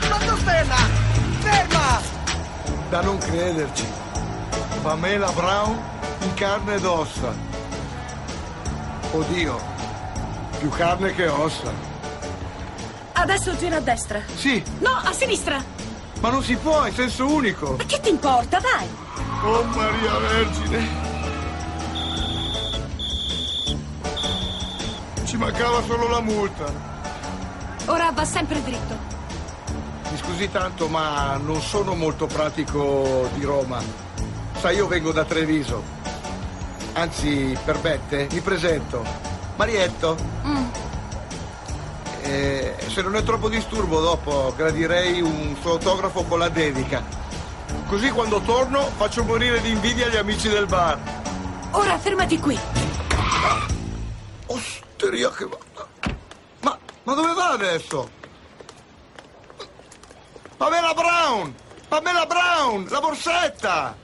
Pronto Stella, ferma. Da non crederci. Pamela Brown in carne ed ossa. Oddio, più carne che ossa. Adesso gira a destra. Sì, No, a sinistra. ma non si può, è senso unico. Ma che ti importa, dai? Oh Maria Vergine. Ci mancava solo la multa. Ora va sempre dritto. Mi scusi tanto, ma non sono molto pratico di Roma. Sai, io vengo da Treviso. Anzi, permette, mi presento. Marietto. Eh, se non è troppo disturbo, dopo gradirei un suo autografo con la dedica. Così quando torno faccio morire di invidia gli amici del bar. Ora fermati qui. Osteria che va. Ma, ma dove va adesso? Pamela Brown! Pamela Brown! La borsetta!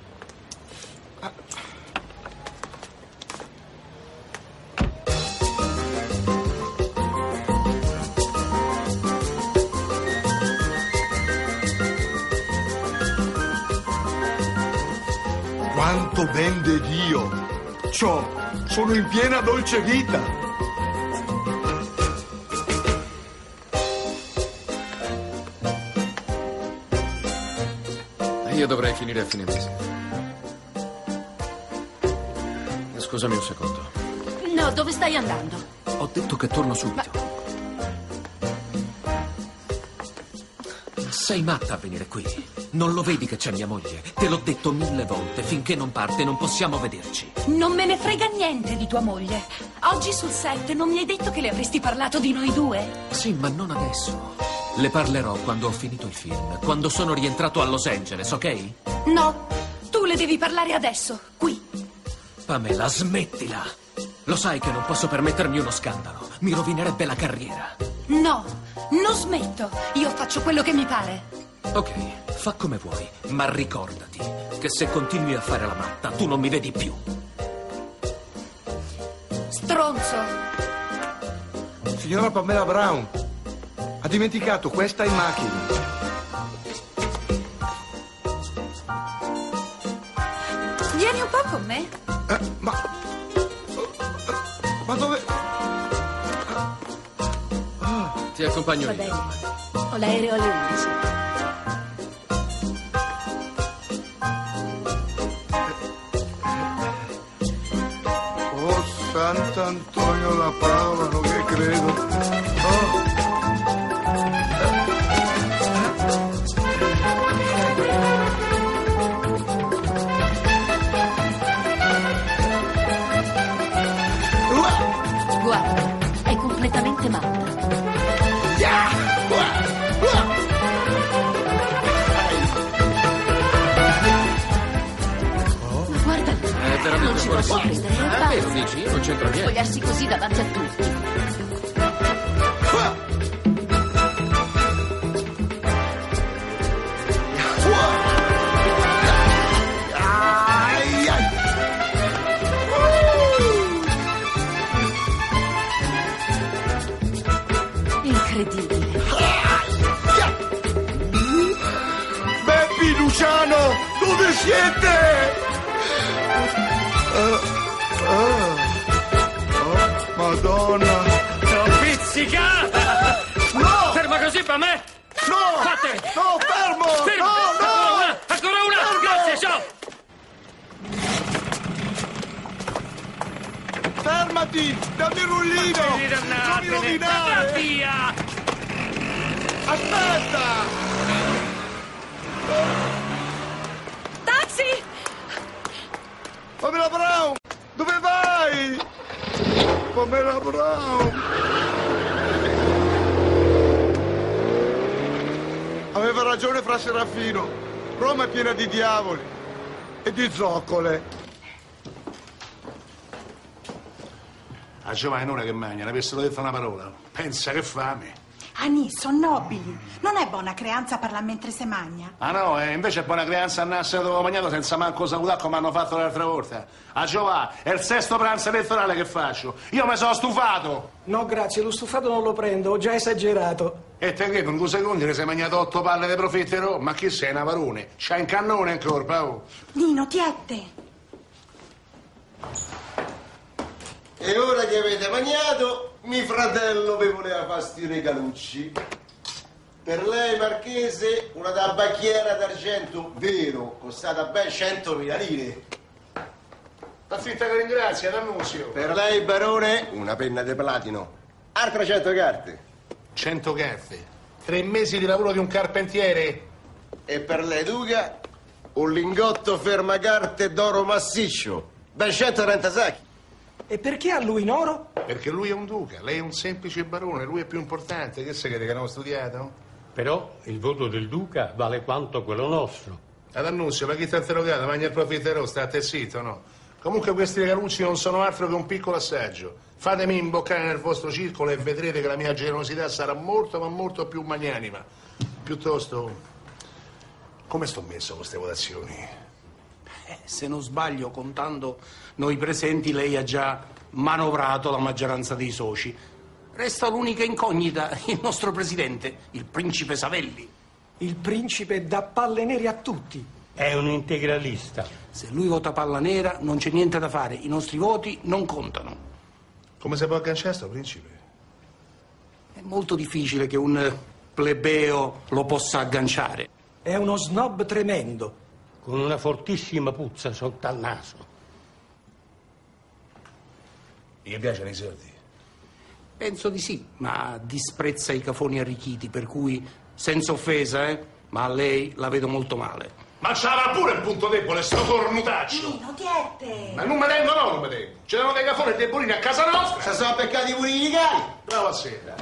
Quanto vende Dio! Ciò, sono in piena dolce vita! Io dovrei finire a fine mese. Scusami un secondo. No, dove stai andando? Ho detto che torno subito. Sei matta a venire qui. Non lo vedi che c'è mia moglie? Te l'ho detto mille volte. Finché non parte non possiamo vederci. Non me ne frega niente di tua moglie. Oggi sul set non mi hai detto che le avresti parlato di noi due? Sì, ma non adesso. Le parlerò quando ho finito il film, quando sono rientrato a Los Angeles, ok? No, tu le devi parlare adesso, qui. Pamela, smettila. Lo sai che non posso permettermi uno scandalo. Mi rovinerebbe la carriera. No, non smetto. Io faccio quello che mi pare. Ok, fa come vuoi, ma ricordati che se continui a fare la matta, tu non mi vedi più. Stronzo. Signora Pamela Brown, ha dimenticato questa in macchina. Vieni un po' con me. Ma dove... Ti accompagno Va io. bene. Ho l'aereo alle 11. Oh, Sant'Antonio la Paola, non che credo. Posto. credere, è Eh, pazza. vero, dici? Io non c'entro niente. Spogliarsi così davanti a tutti. Incredibile. Beppi, Luciano, dove siete? Oh, Madonna. T'ho pizzicata! No! Ferma così per me! No! Fate! No, fermo! Fermo! No, no! Ancora una! Ancora una! Fermo! Grazie, ciao! Fermati! Dammi il rullino! Non mi rovinare! via! Aspetta! Taxi! Pamela Brown! Dove vai? Pamela Brown! Aveva ragione Fra Serafino. Roma è piena di diavoli e di zoccole. A Giovanni non è che mangia, ne avessero detto una parola. Pensa che fame. Anì, sono nobili. Non è buona creanza parlare mentre si magna. Ah no, eh, invece è buona creanza andarsene dopo mangiato senza manco salutare come hanno fatto l'altra volta. A Giovanni, è il sesto pranzo elettorale che faccio. Io mi sono stufato. No, grazie, lo stufato non lo prendo, ho già esagerato. E te che in due secondi ne sei mangiato otto palle di profiterò? Ma chi sei, Navarone? C'hai un cannone in corpo, oh. Nino, tiette. E ora che avete mangiato, mio fratello vi voleva fare sti regalucci. Per lei, Marchese, una tabacchiera d'argento vero, costata ben 100.000 lire. La fitta che ringrazia, D'Annunzio. Per lei, Barone, una penna di platino. Altre 100 carte. 100 carte. Tre mesi di lavoro di un carpentiere. E per lei, Duca, un lingotto fermacarte d'oro massiccio. Ben 130 sacchi. E perché a lui in oro? Perché lui è un duca, lei è un semplice barone, lui è più importante. Che se crede che abbiamo studiato? Però il voto del duca vale quanto quello nostro. Ad Annunzio, ma chi ti ha interrogato? Magna il profiterò, state zitto, no? Comunque questi regalucci non sono altro che un piccolo assaggio. Fatemi imboccare nel vostro circolo e vedrete che la mia generosità sarà molto, ma molto più magnanima. Piuttosto, come sto messo con queste votazioni? Eh, se non sbaglio, contando noi presenti, lei ha già manovrato la maggioranza dei soci. Resta l'unica incognita, il nostro presidente, il principe Savelli. Il principe dà palle nere a tutti. È un integralista. Se lui vota palla nera, non c'è niente da fare. I nostri voti non contano. Come si può agganciare sto principe? È molto difficile che un plebeo lo possa agganciare. È uno snob tremendo. Con una fortissima puzza sotto al naso. Gli piacciono i soldi? Penso di sì, ma disprezza i cafoni arricchiti, per cui, senza offesa, eh, ma a lei la vedo molto male. Ma c'era pure il punto debole, sto cornutaccio! Nino, tiette! Ma non me tengo, no, non me tengo. C'erano dei cafoni e debolini a casa nostra! Si sono peccati pure i legali! Brava sera.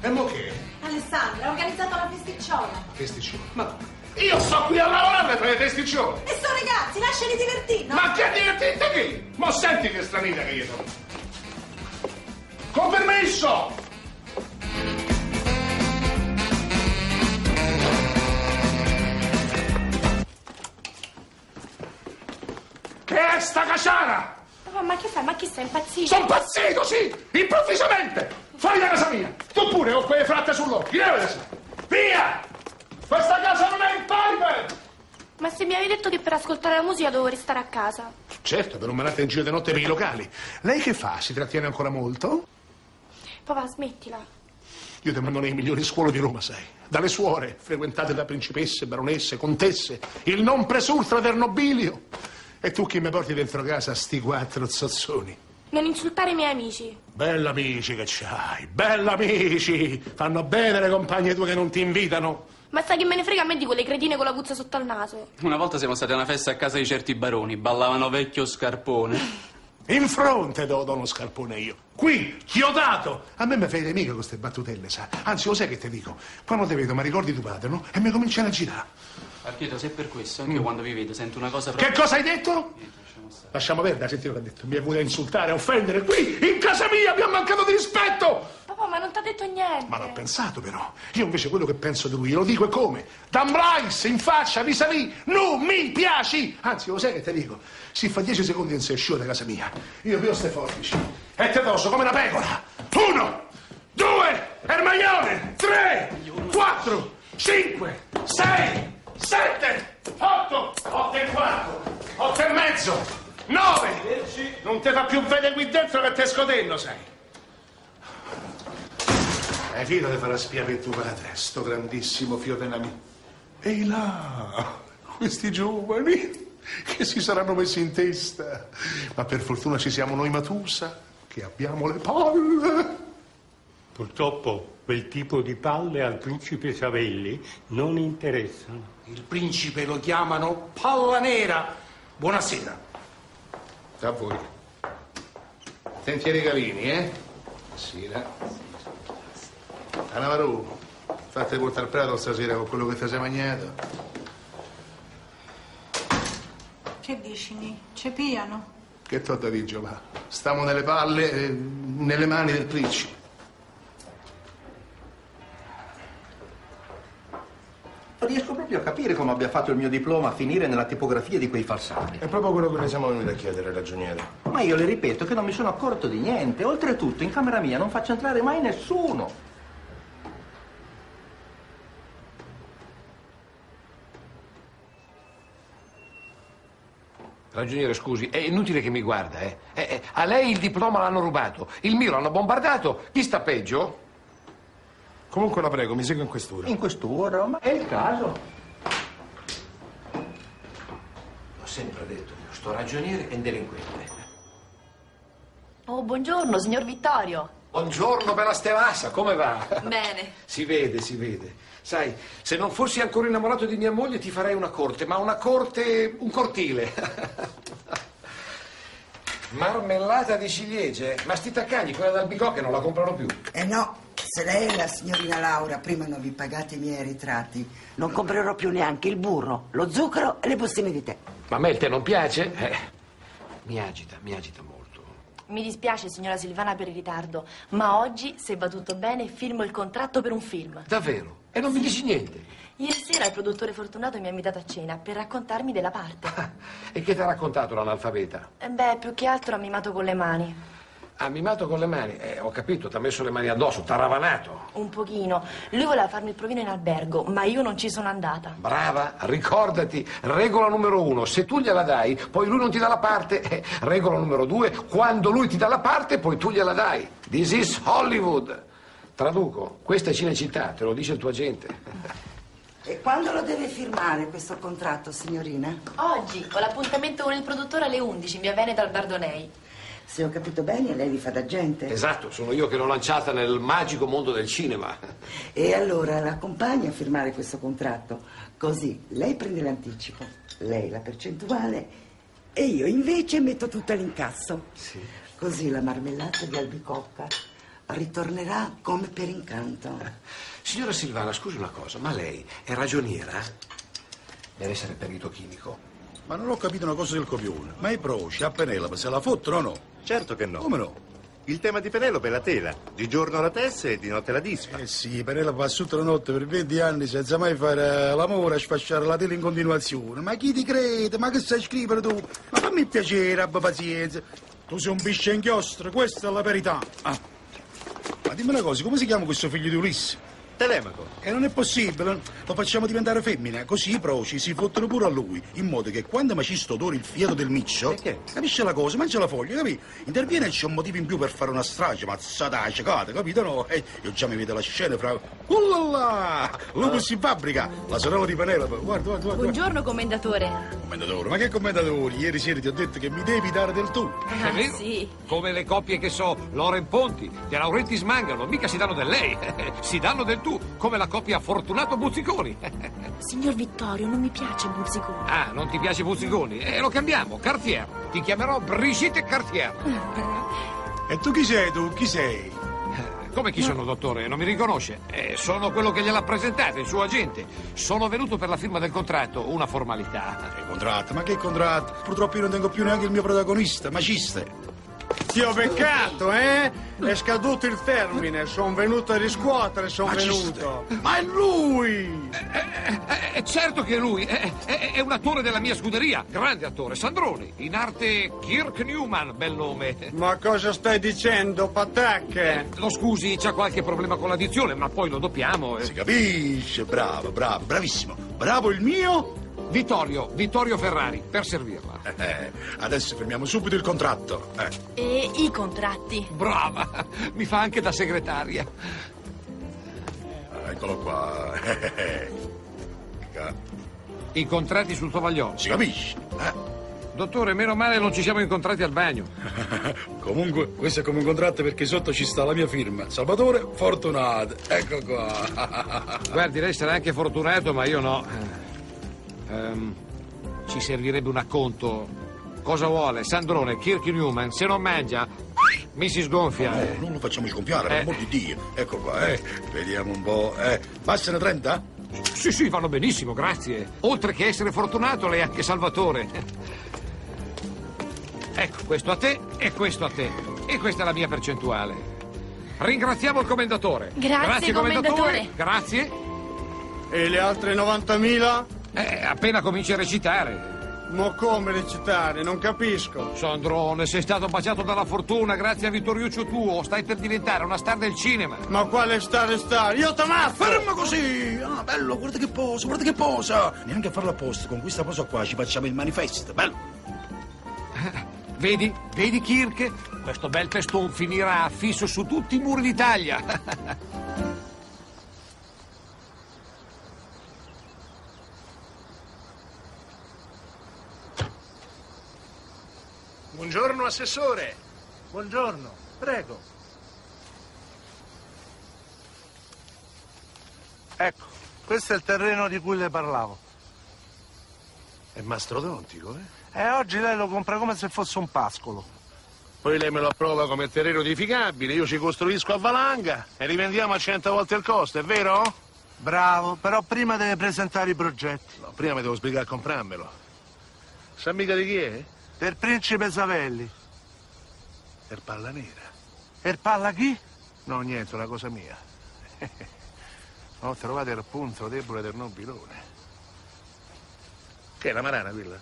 E mo che? Alessandra, ha organizzato la festicciola. Festiccione. Ma io sto qui a lavorare tra le festiccione! E sono ragazzi, lasciali divertire, no? Ma che divertente che? Ma senti che stranita che io sono! Con permesso! Che è sta caciara? Papà, ma che fai? Ma chi sei impazzito? Sono impazzito, sì! Improvvisamente! Fuori da casa mia! Tu pure ho quelle fratte sull'occhio! Levate! Via! Questa casa non è il Piper! Ma se mi avevi detto che per ascoltare la musica dovevo restare a casa. Certo, per non menate in giro di notte per i locali. Lei che fa? Si trattiene ancora molto? Papà, smettila. Io ti mando nelle migliori scuole di Roma, sai. Dalle suore, frequentate da principesse, baronesse, contesse, il non presultra del nobilio. E tu chi mi porti dentro casa sti quattro zozzoni? Non insultare i miei amici. Bella amici che c'hai, bella amici! Fanno bene le compagne tue che non ti invitano. Ma sai che me ne frega a me di quelle cretine con la puzza sotto al naso? Una volta siamo stati a una festa a casa di certi baroni, ballavano vecchio scarpone. In fronte do, do uno scarpone io. Qui, chiodato! A me mi fai mica con queste battutelle, sa? Anzi, lo sai che ti dico? Quando ti vedo mi ricordi tuo padre, no? E mi cominciano a girare. Archito, se è per questo, anche io quando vi vedo sento una cosa Che proprio... cosa hai detto? Lasciamo perdere, senti che ha detto. Mi è venuto a insultare, offendere. Qui, in casa mia, mi ha mancato di rispetto! Papà, ma non ti ha detto niente. Ma l'ho pensato però. Io invece quello che penso di lui, lo dico e come? Dan Bryce, in faccia, vis-à-vis, non mi piaci! Anzi, lo sai che ti dico? Si fa dieci secondi in sei uscito da casa mia. Io vi ho ste forbici. E te dosso come una pecora. Uno, due, Ermaglione, tre, quattro, cinque, sei, sette, otto, otto e quattro, otto e mezzo, nove. Non te fa più vedere qui dentro che te scotenno, sai. Hai finito di fare la spia per tuo padre, sto grandissimo mia. Ehi là, questi giovani che si saranno messi in testa. Ma per fortuna ci siamo noi Matusa, che abbiamo le palle. Purtroppo quel tipo di palle al principe Savelli non interessano. Il principe lo chiamano palla nera. Buonasera. A voi. Senti i regalini, eh? Buonasera. Anavaru, fate portare al prato stasera con quello che ti sei mangiato. Che dici, Ni? Ci piano? Che t'ho da dire, Giovanni? Stiamo nelle palle, eh, nelle mani del principe. Non riesco proprio a capire come abbia fatto il mio diploma a finire nella tipografia di quei falsari. È proprio quello che ne siamo venuti a chiedere, ragioniere. Ma io le ripeto che non mi sono accorto di niente. Oltretutto, in camera mia non faccio entrare mai nessuno. Ragioniere, scusi, è inutile che mi guarda, eh. Eh, eh, A lei il diploma l'hanno rubato, il mio l'hanno bombardato. Chi sta peggio? Comunque la prego, mi segua in questura. In quest'ora, ma è il caso. L'ho sempre detto, io, sto ragioniere è un delinquente. Oh, buongiorno, signor Vittorio. Buongiorno, bella Stevassa, come va? Bene. Si vede, si vede. Sai, se non fossi ancora innamorato di mia moglie ti farei una corte, ma una corte, un cortile. Marmellata di ciliegie? Ma sti taccagni, quella d'albicocche non la comprano più. Eh no, se lei e la signorina Laura prima non vi pagate i miei ritratti, non comprerò più neanche il burro, lo zucchero e le bustine di tè. Ma a me il tè non piace? Eh, mi agita, mi agita molto. Mi dispiace, signora Silvana, per il ritardo, ma oggi, se va tutto bene, firmo il contratto per un film. Davvero? E non mi dici niente? Ieri sera il produttore Fortunato mi ha invitato a cena per raccontarmi della parte. E che ti ha raccontato l'analfabeta? Eh, Beh, più che altro ha mimato con le mani. Ha mimato con le mani. Eh, ho capito, ti ha messo le mani addosso, t'ha ravanato. Un pochino. Lui voleva farmi il provino in albergo, ma io non ci sono andata. Brava, ricordati, regola numero uno, se tu gliela dai, poi lui non ti dà la parte. Eh, regola numero due, quando lui ti dà la parte, poi tu gliela dai. This is Hollywood. Traduco, questa è Cinecittà, te lo dice il tuo agente. E quando lo deve firmare questo contratto, signorina? Oggi ho l'appuntamento con il produttore alle 11 in via Veneto al Bardonei. Se ho capito bene, lei li fa da gente. Esatto, sono io che l'ho lanciata nel magico mondo del cinema. E allora l'accompagna a firmare questo contratto. Così lei prende l'anticipo, lei la percentuale e io invece metto tutto l'incasso. Sì. Così la marmellata di albicocca ritornerà come per incanto. Signora Silvana, scusi una cosa, ma lei è ragioniera? Deve essere perito chimico. Ma non ho capito una cosa del copione. Ma i proci a Penelope se la fottono o no? Certo che no. Come no? Il tema di Penelope è la tela. Di giorno la tessa e di notte la disfa. Eh sì, Penelope va tutta la notte per 20 anni senza mai fare l'amore a sfasciare la tela in continuazione. Ma chi ti crede? Ma che sai scrivere tu? Ma fammi piacere, abba pazienza. Tu sei un bisce inchiostro, questa è la verità. Ah. Ma dimmi una cosa, come si chiama questo figlio di Ulisse? Telemaco. E non è possibile, lo facciamo diventare femmina, così i proci si fottono pure a lui, in modo che quando Macisto odora il fiato del miccio, capisce la cosa, mangia la foglia, capì? Interviene e c'è un motivo in più per fare una strage, mazzata, cecata, capito? No? E io già mi vedo la scena fra... Ullala! Lupo si fabbrica, la sorella di Penelope, guarda, guarda, guarda. Buongiorno, commendatore. Commendatore, ma che commendatore? Ieri sera ti ho detto che mi devi dare del tu. Ah, È vero? sì. Come le coppie che so, Loren Ponti, De Laurenti smangano, mica si danno del lei, si danno del tu, come la coppia Fortunato Buzziconi. Signor Vittorio, non mi piace Buzziconi. Ah, non ti piace Buzziconi? E lo cambiamo, Cartier. Ti chiamerò Brigitte Cartier. E tu chi sei tu? Chi sei? Come chi sono, dottore? Non mi riconosce? Eh, sono quello che gliel'ha presentato, il suo agente. Sono venuto per la firma del contratto, una formalità. Che contratto? Ma che contratto? Purtroppo io non tengo più neanche il mio protagonista, Maciste. Ti ho beccato, eh? È scaduto il termine, sono venuto a riscuotere, sono venuto. Ma è lui! È certo che lui è, è- è un attore della mia scuderia, grande attore, Sandroni, in arte Kirk Newman, bel nome. Ma cosa stai dicendo, patacche? Lo scusi, c'ha qualche problema con l'addizione, ma poi lo doppiamo. eh. Si capisce, bravo, bravo, bravissimo. Bravo il mio? Vittorio, Vittorio Ferrari, per servirla. Eh, adesso fermiamo subito il contratto. Eh. E i contratti? Brava, mi fa anche da segretaria. Eccolo qua. Ca- I contratti sul tovagliolo. Si capisce? Dottore, meno male non ci siamo incontrati al bagno. Comunque, questo è come un contratto perché sotto ci sta la mia firma. Salvatore Fortunato. Ecco qua. Guardi, lei sarà anche fortunato, ma io no. Ehm, ci servirebbe un acconto. Cosa vuole? Sandrone, Kirk Newman, se non mangia, mi si sgonfia. No, non lo facciamo sgonfiare, per Eh. amor di Dio. Ecco qua, eh. Vediamo un po'. Eh. Passano 30? Sì, sì, vanno benissimo, grazie. Oltre che essere fortunato, lei è anche Salvatore. Ecco, questo a te e questo a te. E questa è la mia percentuale. Ringraziamo il commendatore. Grazie, commendatore. Grazie. E le altre 90.000? Eh, appena cominci a recitare. Ma come recitare? Non capisco. Sandrone, sei stato baciato dalla fortuna grazie a Vittoriuccio tuo. Stai per diventare una star del cinema. Ma quale stare stare? Io t'ammazzo! Ferma così! Ah, bello, guarda che posa, guarda che posa! Neanche a farla apposta, con questa posa qua ci facciamo il manifesto, bello! Vedi? Vedi Kirk? Questo bel peston finirà fisso su tutti i muri d'Italia. Buongiorno, assessore. Buongiorno, prego. Ecco, questo è il terreno di cui le parlavo. È mastrodontico, eh? E oggi lei lo compra come se fosse un pascolo. Poi lei me lo approva come terreno edificabile, io ci costruisco a valanga e rivendiamo a cento volte il costo, è vero? Bravo, però prima deve presentare i progetti. No, prima mi devo sbrigare a comprarmelo. Sa mica di chi è? Del principe Savelli. Per palla nera. E palla chi? No, niente, una cosa mia. Ho trovato il punto debole del nobilone. Che è la marana quella?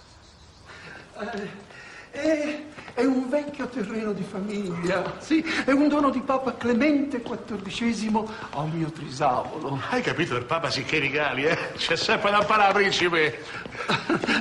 È, è un vecchio terreno di famiglia, sì, è un dono di Papa Clemente XIV al mio trisavolo. Hai capito il Papa sì che regali, eh? C'è sempre da imparare, principe.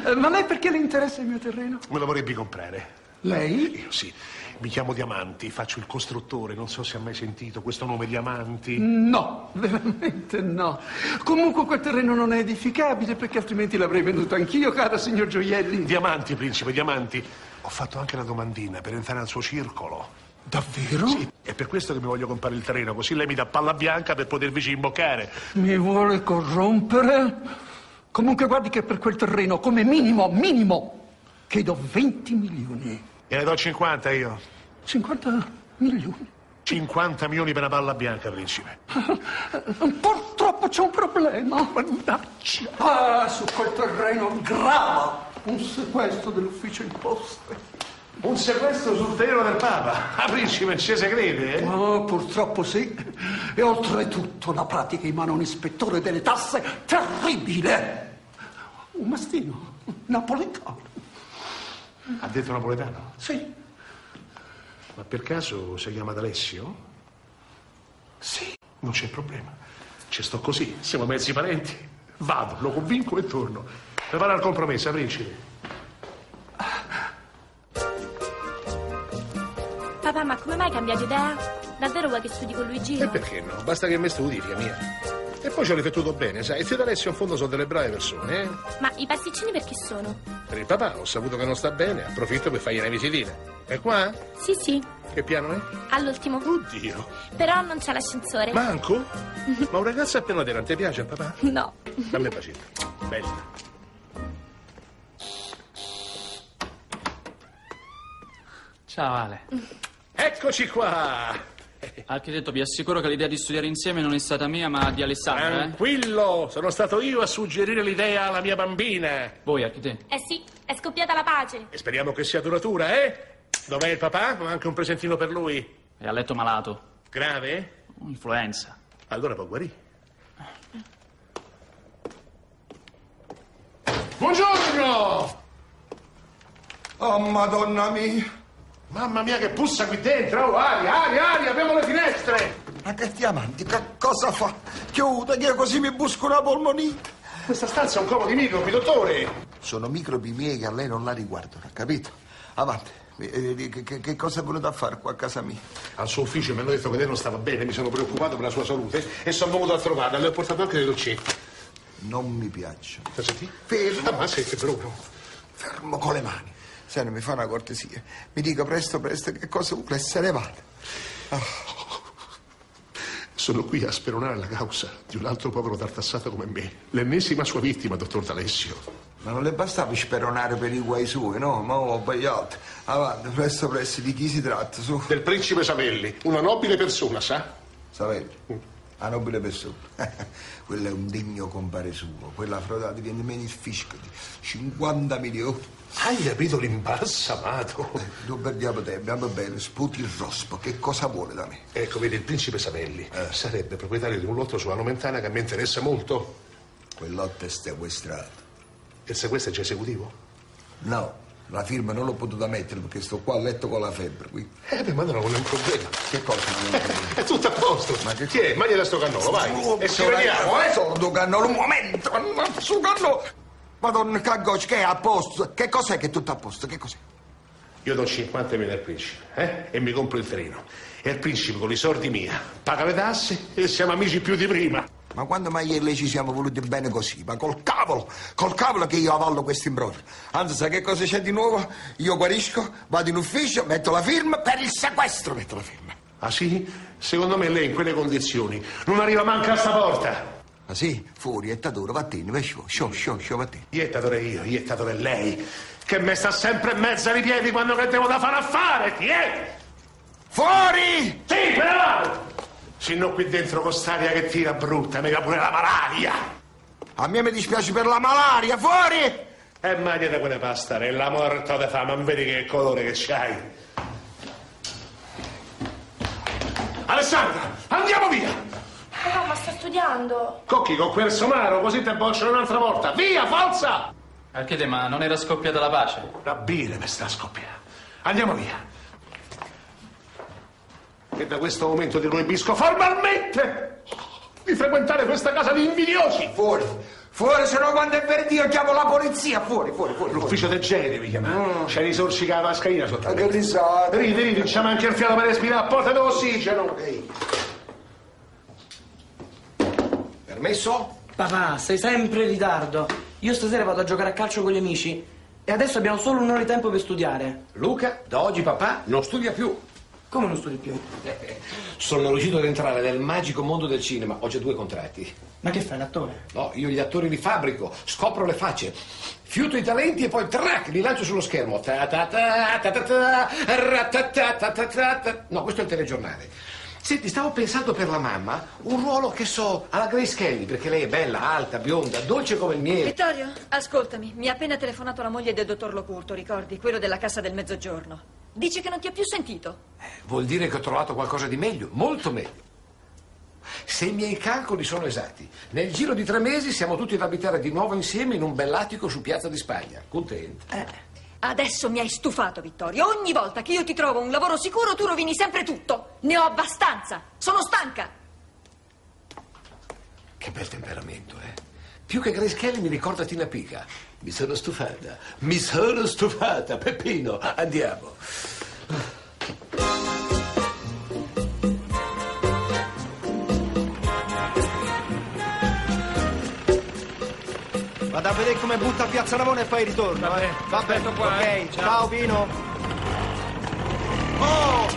Eh, Ma a lei perché le interessa il mio terreno? Me lo vorrebbe comprare. Lei? Io sì. Mi chiamo Diamanti, faccio il costruttore, non so se ha mai sentito questo nome Diamanti. No, veramente no. Comunque quel terreno non è edificabile perché altrimenti l'avrei venduto anch'io, cara signor Gioielli. Diamanti, principe, diamanti. Ho fatto anche la domandina per entrare al suo circolo. Davvero? Sì, è per questo che mi voglio comprare il terreno, così lei mi dà palla bianca per potervici imboccare. Mi vuole corrompere? Comunque guardi che per quel terreno, come minimo, minimo, chiedo 20 milioni. E ne do 50 io. 50 milioni? 50 milioni per una palla bianca, principe. Purtroppo c'è un problema. Mannaggia. Ah, su quel terreno grava un sequestro dell'ufficio imposte. Un sequestro sul terreno del Papa. Ah, principe, ci se crede, eh? Oh, purtroppo sì. E oltretutto la pratica in mano a un ispettore delle tasse terribile. Un mastino napoletano. Ha detto napoletano? Sì. Ma per caso si chiama D'Alessio? Sì. Non c'è problema. Ci sto così, siamo mezzi parenti. Vado, lo convinco e torno. Prepara il compromesso, principe. Papà, ma come mai hai cambiato idea? Davvero vuoi che studi con Luigi? E perché no? Basta che mi studi, figlia mia. E poi ci ho riflettuto bene, sai. Zio D'Alessio in fondo sono delle brave persone, eh? Ma i pasticcini per chi sono? Per il papà ho saputo che non sta bene, approfitto per fargli una visitina. È qua? Sì, sì, Che piano è? all'ultimo. Oddio. Però non c'è l'ascensore. Manco? Ma un ragazzo appena te non ti piace, papà? No. Dammi un bacino. Bella. Ciao Ale. Eccoci qua! Architetto, vi assicuro che l'idea di studiare insieme non è stata mia, ma di Alessandra, eh? Tranquillo, sono stato io a suggerire l'idea alla mia bambina. Voi, architetto. Eh sì, è scoppiata la pace. E speriamo che sia duratura, eh? Dov'è il papà? Ho anche un presentino per lui. È a letto malato. Grave? Influenza. Allora può guarire. Buongiorno! Oh, madonna mia! Mamma mia che puzza qui dentro! Oh, aria, aria, aria, abbiamo le finestre! Ma che diamanti, che cosa fa? Chiuda, che io così mi busco una polmonite. Questa stanza è un covo di microbi, dottore! Sono microbi miei che a lei non la riguardano, capito? Avanti. Eh, eh, Che, che- che cosa è venuto a fare qua a casa mia? Al suo ufficio mi hanno detto che lei non stava bene, mi sono preoccupato per la sua salute e sono venuto a trovarla. Le ho portato anche dei dolcetti. Non mi piacciono. Lo senti? Fermo. Ah, ma siete proprio. Fermo con le mani. Se non mi fa una cortesia, mi dica presto, presto che cosa vuole se ne vada. Sono qui a speronare la causa di un altro povero tartassato come me. L'ennesima sua vittima, dottor D'Alessio. Ma non le bastava speronare per i guai suoi, no? Ma ho sbagliato. Avanti, presto, presto, di chi si tratta? Su. Del principe Savelli, una nobile persona, sa? Savelli, a nobile persona. Quello è un degno compare suo. Quella frodata viene meno il fisco di 50 milioni. Hai capito l'imbalsamato? Non perdiamo tempo, va bene, sputi il rospo. Che cosa vuole da me? Ecco, vedi, il principe Savelli sarebbe proprietario di un lotto sulla Nomentana che mi interessa molto. Quel lotto è sequestrato. Il sequestro è già esecutivo? No, la firma non l'ho potuta mettere perché sto qua a letto con la febbre qui. Eh, beh, ma non è un problema. Che cosa non è un problema? È tutto a posto. Ma che Chi è? Mangia sto cannolo, vai. E ci vediamo, eh? Sordo cannolo, un momento, su cannolo. Madonna, cagocci, che è a posto? Che cos'è che è tutto a posto? Che cos'è? Io do 50.000 al principe, eh? E mi compro il treno. E il principe, con i soldi mia, paga le tasse e siamo amici più di prima. Ma quando mai io e lei ci siamo voluti bene così? Ma col cavolo, col cavolo che io avallo questo imbroglio. Anzi, sai che cosa c'è di nuovo? Io guarisco, vado in ufficio, metto la firma per il sequestro, metto la firma. Ah sì? Secondo me lei in quelle condizioni non arriva manca a sta porta. Ah sì? Fuori, ettatore, vattene, vai sciò, sciò, sciò, sciò, vattene. Iettatore io, iettatore lei, che mi sta sempre in mezzo ai piedi quando che devo da fare affare, ti è? Fuori! Sì, però! Se no qui dentro con st'aria che tira brutta, mica pure la malaria! A me mi dispiace per la malaria, fuori! E mangia da quelle pasta, e la morta di fame, non vedi che colore che c'hai? Alessandra, andiamo via! Papà, ma sto studiando. Cocchi con quel somaro, così te bocciano un'altra volta. Via, forza! Anche te, ma non era scoppiata la pace? La bile mi sta scoppiando. Andiamo via. E da questo momento ti proibisco formalmente di frequentare questa casa di invidiosi. Fuori, fuori, se no quando è verdi io chiamo la polizia, fuori, fuori, fuori. L'ufficio del genere mi chiama. C'è i sorci che la mascherina sotto. Ma che risate. Ridi, ridi, c'è anche il fiato per respirare a porta d'ossigeno. Permesso? Papà, sei sempre in ritardo. Io stasera vado a giocare a calcio con gli amici e adesso abbiamo solo un'ora di tempo per studiare. Luca, da oggi papà non studia più. Come non studi più? Sono riuscito ad entrare nel magico mondo del cinema. Ho già due contratti. Ma che fai, l'attore? No, io gli attori li fabbrico, scopro le facce, fiuto i talenti e poi track, li lancio sullo schermo. Ta ta ta ta ta ta, ra ta ta ta ta ta ta. No, questo è il telegiornale. Senti, stavo pensando per la mamma un ruolo che so alla Grace Kelly, perché lei è bella, alta, bionda, dolce come il miele. Vittorio, ascoltami, mi ha appena telefonato la moglie del dottor Locurto, ricordi? Quello della Cassa del Mezzogiorno. Dice che non ti ha più sentito. Vuol dire che ho trovato qualcosa di meglio, molto meglio. Se i miei calcoli sono esatti, nel giro di tre mesi siamo tutti ad abitare di nuovo insieme in un bell'attico su Piazza di Spagna. Contento. Adesso mi hai stufato, Vittorio. Ogni volta che io ti trovo un lavoro sicuro, tu rovini sempre tutto. Ne ho abbastanza. Sono stanca. Che bel temperamento, eh? Più che Grace Kelly mi ricorda Tina Pica. Mi sono stufata, mi sono stufata. Peppino, andiamo. Vado a vedere come butta a Piazza Navone e poi ritorno. Vabbè, eh. Vabbè, aspetto qua, ok. eh. Ciao. Ciao. Pino. Oh!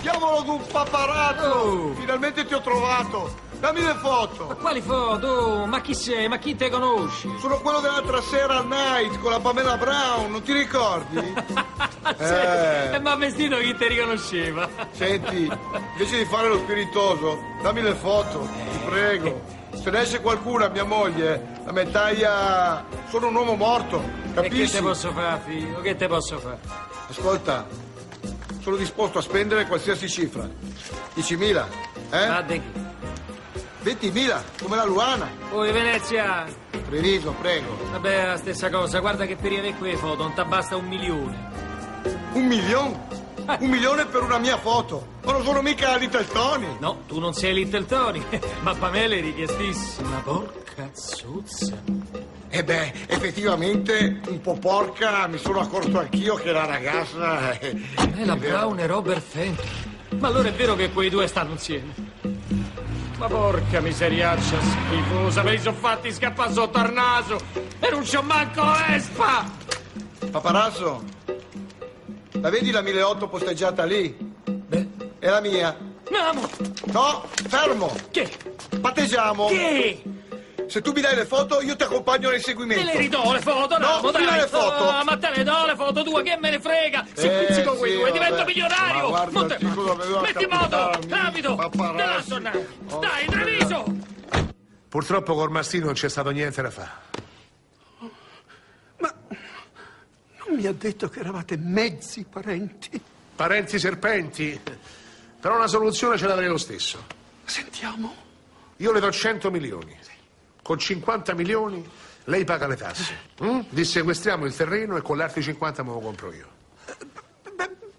Chiamalo tu paparazzo! Finalmente ti ho trovato! Dammi le foto! Quali foto? Ma chi sei? Ma chi te conosci? Sono quello dell'altra sera al night con la Pamela Brown, non ti ricordi? Eh. E mi ha vestito chi ti riconosceva. Senti, invece di fare lo spiritoso, dammi le foto, ti prego. Se ne esce qualcuna, mia moglie, la medaglia... Sono un uomo morto, E che capisci? te posso fare, figlio? Che te posso fare? Ascolta, sono disposto a spendere qualsiasi cifra. 10.000, eh? Ah, di chi? 20.000, come la Luana. Poi Venezia. Treviso, prego. Vabbè, la stessa cosa. Guarda che per riavere quelle foto non ti basta un milione. Un milione? Un milione per una mia foto. Ma non sono mica la Little Tony. No, tu non sei Little Tony, ma Pamela è richiestissima. Porca zuzza. E beh, effettivamente un po' porca mi sono accorto anch'io che la ragazza... È... Pamela Brown e Robert Fenton. Ma allora è vero che quei due stanno insieme? Ma porca miseriaccia schifosa, me li sono fatti scappare sotto al naso e non c'ho manco l'espa! Paparazzo, la vedi la 1008 posteggiata lì? Beh. È la mia. Andiamo! No, fermo! Che? Patteggiamo! Che? Se tu mi dai le foto, io ti accompagno nel seguimento. Te le ridò le foto, No, Namo, prima dai! le foto. Ah, ma te le do le foto tue, che me ne frega! Se Eh, pizzico quei sì, due, divento milionario! Ma guarda, Monte- Metti in moto! Rapido! paparazzi. Te la tornare! Dai, Treviso! Purtroppo col mastino non c'è stato niente da fare. Non mi ha detto che eravate mezzi parenti. Parenti serpenti. Però una soluzione ce l'avrei lo stesso. Sentiamo. Io le do 100 milioni. Con 50 milioni lei paga le tasse. Mm? Dissequestriamo il terreno e con altri 50 me lo compro io.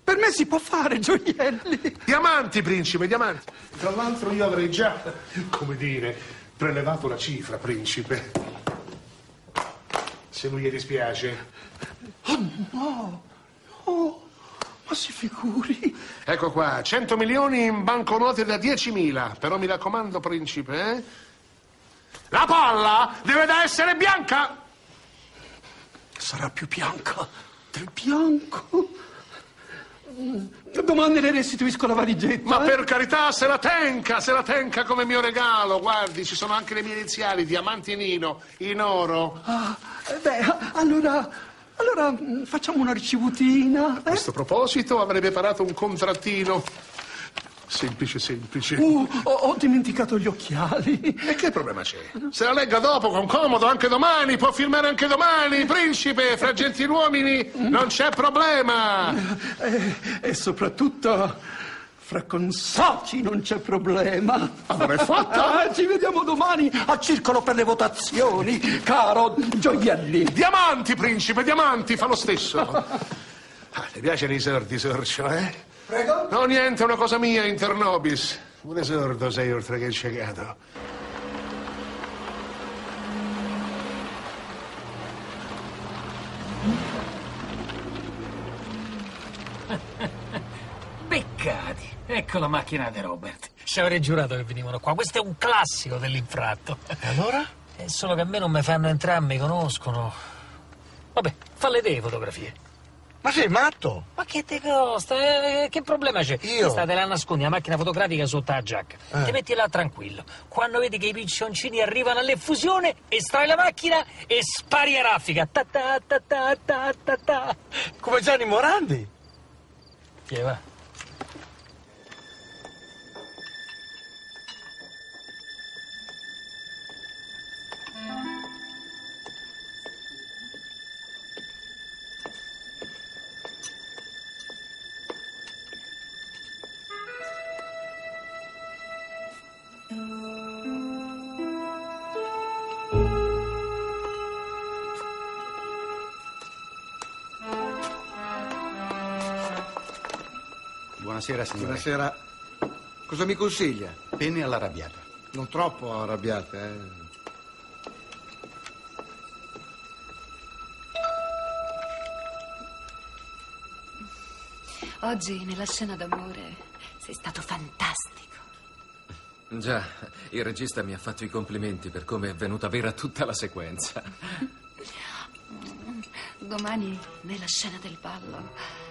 Per me si può fare, gioielli. Diamanti, principe, diamanti. Tra l'altro io avrei già, come dire, prelevato la cifra, principe. Se non gli dispiace. Oh no, no, ma si figuri. Ecco qua, 100 milioni in banconote da 10.000. Però mi raccomando, principe, eh? La palla deve da essere bianca. Sarà più bianca del bianco. Domani le restituisco la valigetta. Ma eh? per carità, se la tenca, se la tenca come mio regalo. Guardi, ci sono anche le mie iniziali, diamanti Nino, in oro. Ah, eh, beh, allora. Allora mm, facciamo una ricevutina. A questo proposito avrei preparato un contrattino. Semplice, semplice. Uh, ho, ho dimenticato gli occhiali. E che problema c'è? Se la legga dopo, con comodo, anche domani, può firmare anche domani, principe, fra gentiluomini, non c'è problema. E, e soprattutto fra consoci non c'è problema. Allora è fatta. Ah, ci vediamo domani al circolo per le votazioni, caro gioielli. Diamanti, principe, diamanti, fa lo stesso. Ah, le piacciono i sordi, Sorcio, eh? Prego? No, niente, è una cosa mia, inter nobis. Un esordo sei oltre che ciecato. Beccati. Ecco la macchina di Robert. Ci avrei giurato che venivano qua. Questo è un classico dell'infratto. E allora? È solo che a me non mi fanno entrare, mi conoscono. Vabbè, falle te le fotografie. Ma sei matto? Ma che te costa? Eh, che problema c'è? Io? Questa te la nascondi la macchina fotografica sotto la giacca. Eh. Ti metti là tranquillo. Quando vedi che i piccioncini arrivano all'effusione, estrai la macchina e spari a raffica. Ta ta ta ta ta ta ta. Come Gianni Morandi? Che va? Buonasera, signore. Buonasera. Cosa mi consiglia? Penne all'arrabbiata. Non troppo arrabbiate, eh. Oggi nella scena d'amore sei stato fantastico. Già, il regista mi ha fatto i complimenti per come è venuta vera tutta la sequenza. Domani nella scena del ballo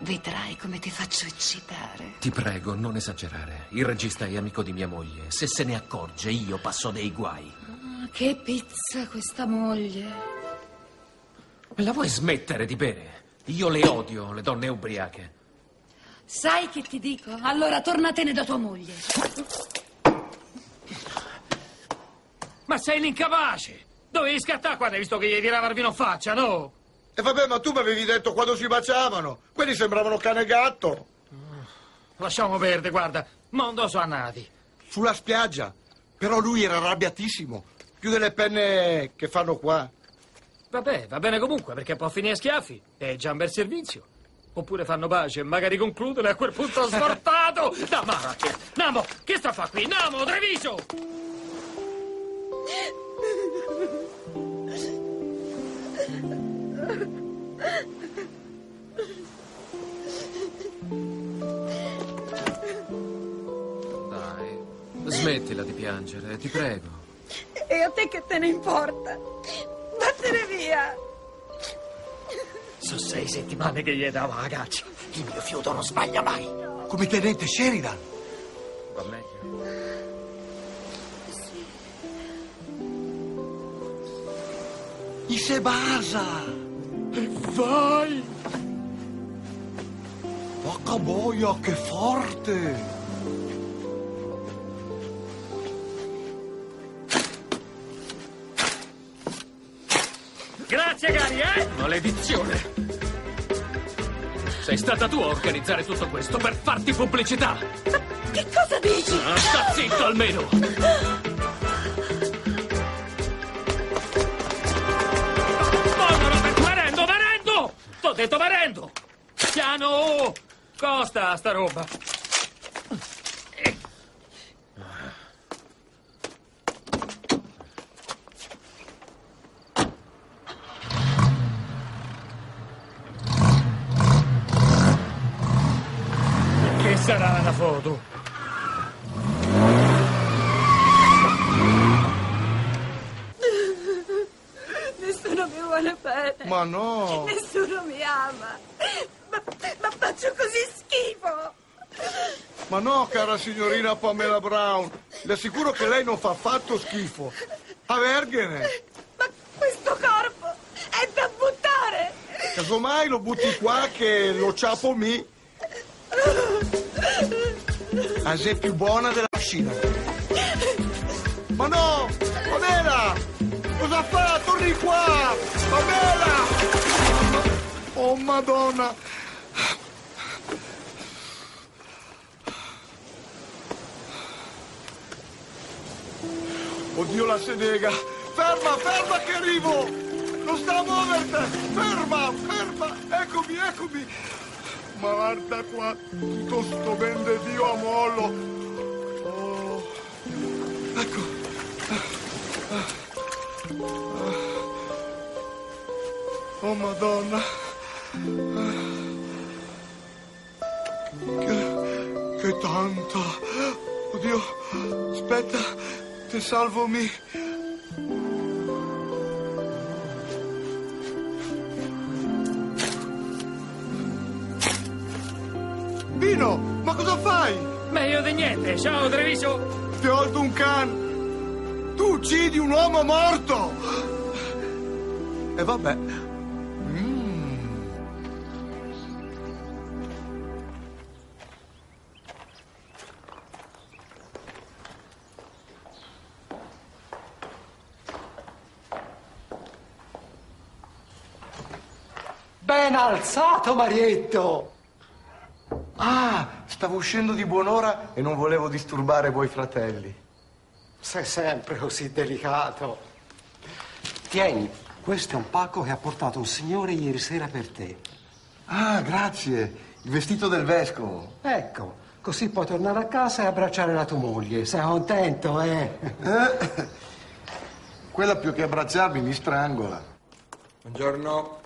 vedrai come ti faccio eccitare. Ti prego, non esagerare. Il regista è amico di mia moglie. Se se ne accorge, io passo dei guai. Ah, che pizza questa moglie. La vuoi smettere di bere? Io le odio, le donne ubriache. Sai che ti dico? Allora tornatene da tua moglie. Ma sei l'incapace! Dovevi scattare quando hai visto che gli tirava il vino in faccia, no? E vabbè, ma tu mi avevi detto quando si baciavano. Quelli sembravano cane e gatto. Lasciamo perdere, guarda. Mondo sono andati. Sulla spiaggia. Però lui era arrabbiatissimo. Più delle penne che fanno qua. Vabbè, va bene comunque, perché può finire a schiaffi. È già un bel servizio. Oppure fanno pace e magari concludono e a quel punto svortato. Da macchina. Namo, che sta a fa qui? Namo, Treviso! Dai, smettila di piangere, ti prego. E a te che te ne importa? Vattene via! Sono sei settimane che gli dava la caccia. Il mio fiuto non sbaglia mai. Come tenente Sheridan. Va meglio. I se basa. E vai! Porca boia, che forte. Grazie, cari, eh? Maledizione! Sei stata tu a organizzare tutto questo per farti pubblicità! Che cosa dici? Ah, sta zitto almeno! Detto merendo! Piano! Costa sta roba! Sarà una foto? bene. Ma no. Nessuno mi ama. Ma, ma faccio così schifo. Ma no, cara signorina Pamela Brown. Le assicuro che lei non fa affatto schifo. A vergine. Questo corpo è da buttare. Casomai lo butti qua che lo ciapo mi. Ah, sei più buona della piscina. Ma no! Pamela! Cosa fa? Torni qua! Pamela! Oh madonna! Oddio la sedega! Ferma, ferma che arrivo! Non sta a muoverti! Ferma, ferma! Eccomi, eccomi! Ma guarda qua, tutto sto ben Dio a mollo! Madonna! Che, che tanta! Oddio! Aspetta, ti salvo mi. Pino, ma cosa fai? Meglio di niente. Ciao, Treviso. Ti ho tolto un can. Tu uccidi un uomo morto. E vabbè. Alzato, Marietto! Ah, stavo uscendo di buon'ora e non volevo disturbare voi fratelli. Sei sempre così delicato. Tieni, questo è un pacco che ha portato un signore ieri sera per te. Ah, grazie. Il vestito del vescovo. Ecco, così puoi tornare a casa e abbracciare la tua moglie. Sei contento, eh? Eh? Quella più che abbracciarmi mi strangola. Buongiorno.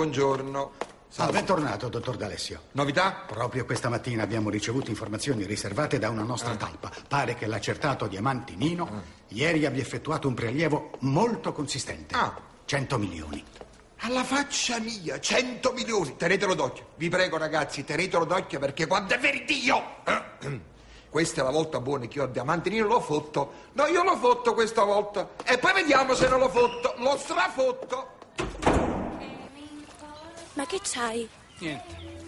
Buongiorno. Ah, bentornato, dottor D'Alessio. Novità? Proprio questa mattina abbiamo ricevuto informazioni riservate da una nostra Ah. talpa. Pare che l'accertato Diamanti Nino ieri abbia effettuato un prelievo molto consistente. Ah. 100 milioni. Alla faccia mia, 100 milioni. Tenetelo d'occhio. Vi prego, ragazzi, tenetelo d'occhio perché quando è veritiglio. Questa è la volta buona che io a Diamantino l'ho fotto. No, io l'ho fotto questa volta. E poi vediamo se non l'ho fotto. L'ho strafotto. Ma che c'hai? Niente.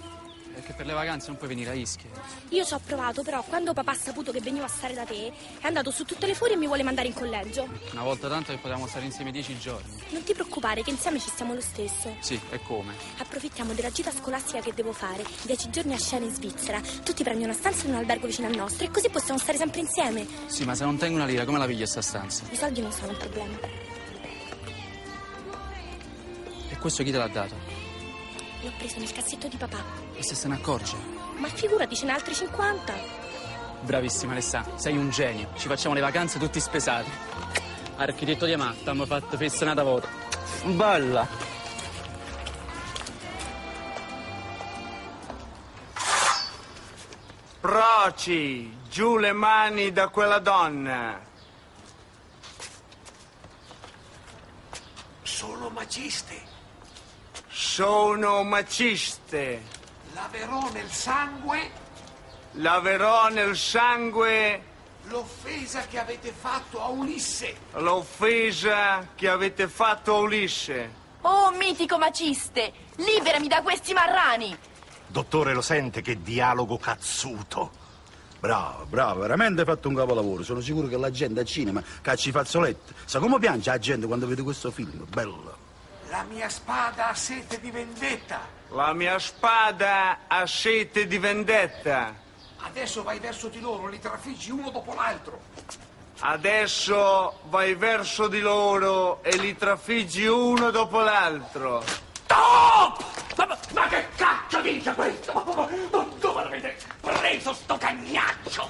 Perché per le vacanze non puoi venire a Ischia. Io ci ho provato, però quando papà ha saputo che venivo a stare da te, è andato su tutte le furie e mi vuole mandare in collegio. Una volta tanto che potevamo stare insieme dieci giorni. Non ti preoccupare, che insieme ci stiamo lo stesso. Sì, e come? Approfittiamo della gita scolastica che devo fare, dieci giorni a Scena in Svizzera. Tu ti prendi una stanza in un albergo vicino al nostro e così possiamo stare sempre insieme. Sì, ma se non tengo una lira, come la piglio sta stanza? I soldi non sono un problema. E questo chi te l'ha dato? L'ho preso nel cassetto di papà. E se se ne accorge? Ma figurati, ce n'è altri 50. Bravissima Alessà, sei un genio. Ci facciamo le vacanze tutti spesati. Architetto Diamante, abbiamo fatto festa una volta. Bella! Proci, giù le mani da quella donna. Sono maciste. Sono maciste. Laverò nel sangue Laverò nel sangue l'offesa che avete fatto a Ulisse. l'offesa che avete fatto a Ulisse. Oh, mitico maciste, liberami da questi marrani. Dottore, lo sente che dialogo cazzuto? Bravo, bravo, veramente hai fatto un capolavoro. Sono sicuro che la gente a cinema caccia i fazzoletti. Sa come piange la gente quando vede questo film? Bello. La mia spada ha sete di vendetta. La mia spada ha sete di vendetta. Adesso vai verso di loro, li trafiggi uno dopo l'altro. Adesso vai verso di loro e li trafiggi uno dopo l'altro. Stop! Ma, ma- ma che cacchio dice questo? Ma, ma- ma dove l'avete preso sto cagnaccio?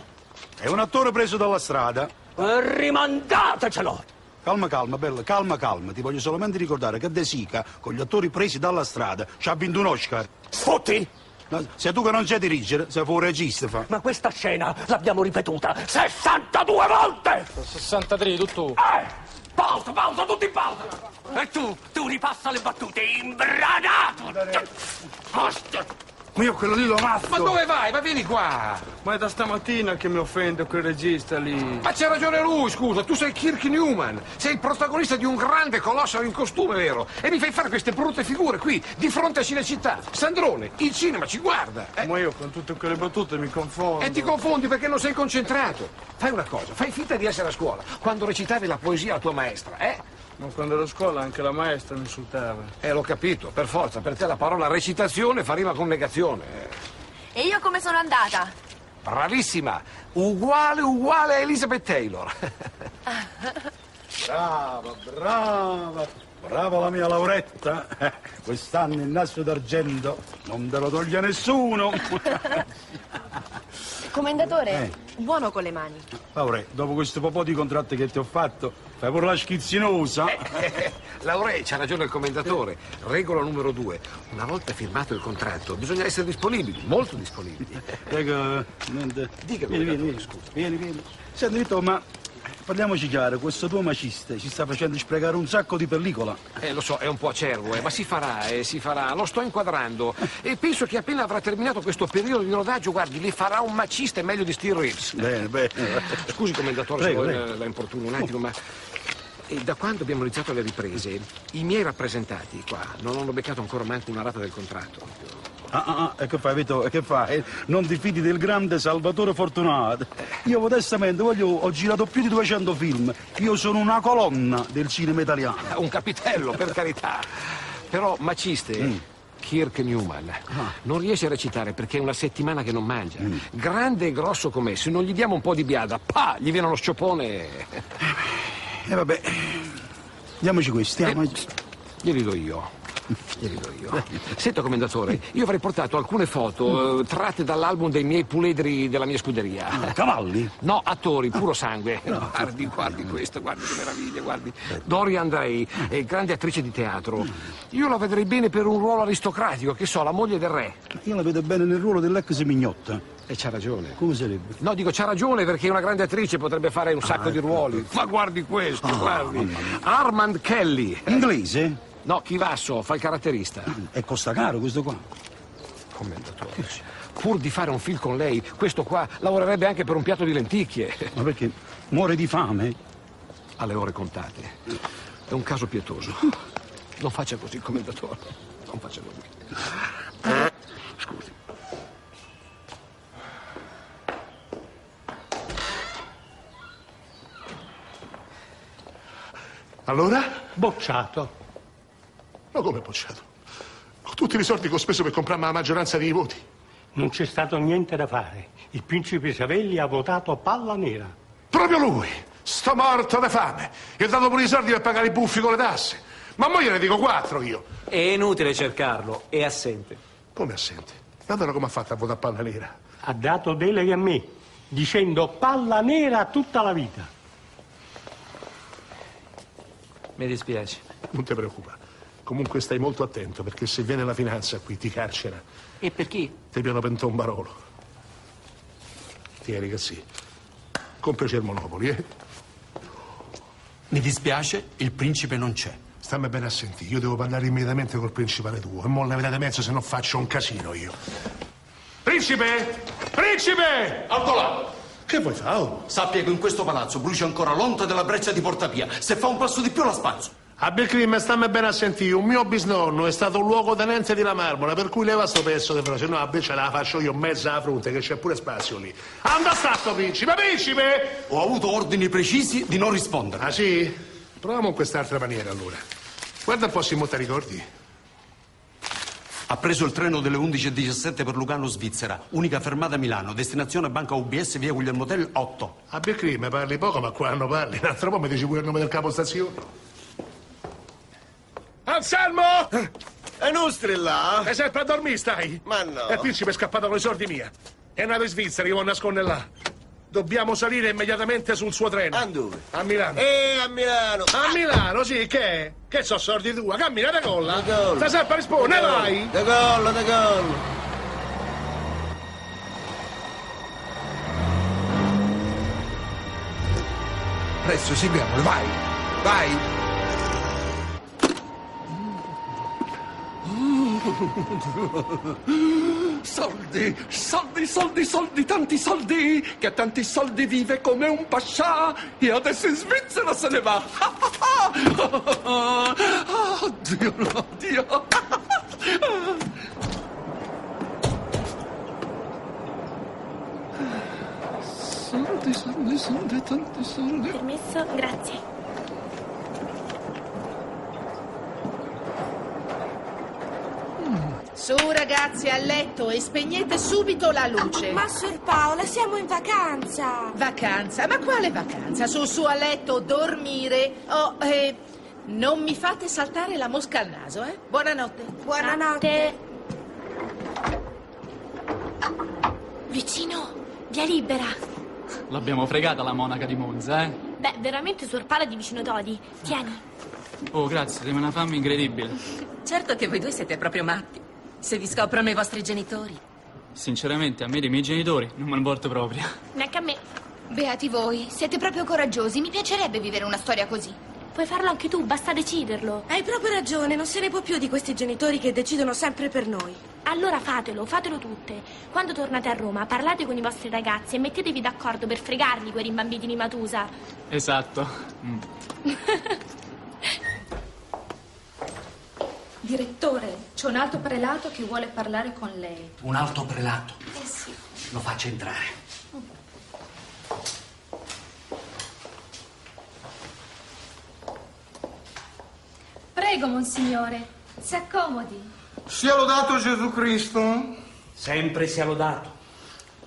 È un attore preso dalla strada. rimandatecelo! Calma, calma, bella, calma, calma. Ti voglio solamente ricordare che De Sica, con gli attori presi dalla strada, ci ha vinto un Oscar. Sfotti! No, sei tu che non sai dirigere, sei fuori regista, fa. Ma questa scena l'abbiamo ripetuta 62 volte! 63, tu tu. Eh, pausa, pausa, tutti in pausa! E tu, tu ripassa le battute, imbranato! Ostia! Ma io quello lì lo ammazzo. Ma dove vai? Ma vieni qua! Ma è da stamattina che mi offende quel regista lì. Ma c'ha ragione lui, scusa, tu sei Kirk Newman, sei il protagonista di un grande colosso in costume, vero? E mi fai fare queste brutte figure qui, di fronte a Cinecittà. Sandrone, il cinema ci guarda. eh? Ma io con tutte quelle battute mi confondo. E ti confondi perché non sei concentrato. Fai una cosa, fai finta di essere a scuola, quando recitavi la poesia alla tua maestra, eh? Ma quando ero a scuola anche la maestra mi insultava. Eh, l'ho capito, per forza, per te la parola recitazione fa rima con negazione. eh. E io come sono andata? Bravissima, uguale, uguale a Elizabeth Taylor. Brava, brava, brava la mia Lauretta. Eh, Quest'anno il naso d'argento non te lo toglie nessuno. Commendatore, Eh. buono con le mani. Laure, dopo questo po' di contratti che ti ho fatto, fai pure la schizzinosa. Laurei, c'ha ragione il commendatore. Regola numero due. Una volta firmato il contratto, bisogna essere disponibili, molto disponibili. Prego, niente. Dica, vieni, vieni, scusa. Vieni, vieni. Senti, Vito, ma parliamoci chiaro, questo tuo maciste ci sta facendo sprecare un sacco di pellicola. Eh, lo so, è un po' acerbo, eh, ma si farà, eh, si farà. Lo sto inquadrando. E penso che appena avrà terminato questo periodo di rodaggio, guardi, li farà un macista meglio di Steve Reeves. Bene, bene. Scusi, commendatore, Prego, se prego. la, importuno un attimo, ma... eh, da quando abbiamo iniziato le riprese, i miei rappresentati qua non hanno beccato ancora manco una rata del contratto. Ah, ah, ah, e che fai, Vito? Che fai? Non ti fidi del grande Salvatore Fortunato. Io modestamente voglio, ho girato più di 200 film. Io sono una colonna del cinema italiano. Un capitello, per carità. Però Maciste, Mm. Kirk Newman, Ah. non riesce a recitare perché è una settimana che non mangia. Grande e grosso com'è, se non gli diamo un po' di biada, pa, gli viene uno sciopone. E vabbè, diamoci questi. diamo- Glieli do io. Glieli do io. Senta, commendatore, io avrei portato alcune foto eh, tratte dall'album dei miei puledri della mia scuderia. Cavalli? No, attori, puro sangue. Guardi, guardi questo, guardi che meraviglia, guardi. Doria Andrei, è grande attrice di teatro. Io la vedrei bene per un ruolo aristocratico, che so, la moglie del re. Io la vedo bene nel ruolo dell'ex mignotta. E c'ha ragione. Come sarebbe? No, dico, c'ha ragione perché una grande attrice, potrebbe fare un sacco di ruoli. Ma guardi questo, guardi. Armand Kelly. Inglese? No, Chivasso, fa il caratterista. E costa caro questo qua. Commendatore. Pur di fare un film con lei, questo qua lavorerebbe anche per un piatto di lenticchie. Ma perché? Muore di fame? Alle ore contate. È un caso pietoso. Non faccia così, commendatore. Non faccia così. Scusi. Allora? Bocciato. Ma come bocciato? Con tutti i soldi che ho speso per comprarmi la maggioranza dei voti. Non c'è stato niente da fare. Il principe Savelli ha votato palla nera. Proprio lui! Sto morto di fame! Gli ho dato pure i soldi per pagare i buffi con le tasse. Ma mo gliene dico quattro io. È inutile cercarlo, è assente. Come assente? E allora come ha fatto a votare palla nera? Ha dato deleghe a me, dicendo palla nera tutta la vita. Mi dispiace. Non ti preoccupa. Comunque stai molto attento perché se viene la finanza qui ti carcera. E per chi? Ti piano per un barolo. Tieni che sì. Complice il Monopoli, eh? Mi dispiace, il principe non c'è. Stammi bene a sentire, io devo parlare immediatamente col principale tuo. E mo la vedete mezzo se non faccio un casino io. Principe! Principe! Alto Che vuoi fare? oh? Sappia che in questo palazzo brucia ancora l'onta della breccia di Portapia. Se fa un passo di più la spazzo. A Belcrim, stammi bene a sentire, un mio bisnonno è stato un luogotenente di La Marmora, per cui leva sto pezzo di frase. No, invece la faccio io mezza alla fronte, che c'è pure spazio lì. Anda sta sto principe, principe! Ho avuto ordini precisi di non rispondere. Ah sì? Proviamo in quest'altra maniera allora. Guarda un po' se te ricordi. Ha preso il treno delle 11.17 per Lugano, Svizzera. Unica fermata a Milano. Destinazione Banca UBS via Guglielmo Tell 8. A Belcrim parli poco, ma quando parli, un altro po' mi dici pure il nome del capostazione. Anselmo! E non strilla? E sempre a dormire stai? Ma no. E il principe è scappato con i soldi mia. È nato in Svizzera, io lo nasconde là. Dobbiamo salire immediatamente sul suo treno. A dove? A Milano. Eh, a Milano. A Milano, sì, che? Che so sordi tua? Cammina da colla. Da colla. Sta sempre a rispondere, vai! Da colla, da colla. Presto, seguiamolo, vai! Vai. Soldi, soldi, soldi, soldi, tanti soldi, che tanti soldi vive come un pascià e adesso in Svizzera se ne va. Oddio, no, Dio. Soldi, soldi, soldi, tanti soldi. Permesso? Grazie. Su ragazzi, a letto e spegnete subito la luce. Ma Sor Paola, siamo in vacanza. Vacanza? Ma quale vacanza? Su, su a letto, dormire. Oh, eh, non mi fate saltare la mosca al naso, eh? Buonanotte. Buonanotte. Vicino, via libera. L'abbiamo fregata la monaca di Monza, eh? Beh, veramente Sor Paola di vicino Dodi. Tieni. Oh, grazie, sei una fame incredibile. Certo che voi due siete proprio matti. Se vi scoprono i vostri genitori. Sinceramente, a me dei miei genitori non me ne importa proprio. Neanche a me. Beati voi, siete proprio coraggiosi. Mi piacerebbe vivere una storia così. Puoi farlo anche tu, basta deciderlo. Hai proprio ragione, non se ne può più di questi genitori che decidono sempre per noi. Allora fatelo, fatelo tutte. Quando tornate a Roma, parlate con i vostri ragazzi e mettetevi d'accordo per fregarli quei rimbambiti di Matusa. Esatto. Mm. Direttore, c'è un alto prelato che vuole parlare con lei. Un alto prelato. Eh sì. Lo faccia entrare. Prego, monsignore, si accomodi. Sia lodato Gesù Cristo. Sempre sia lodato.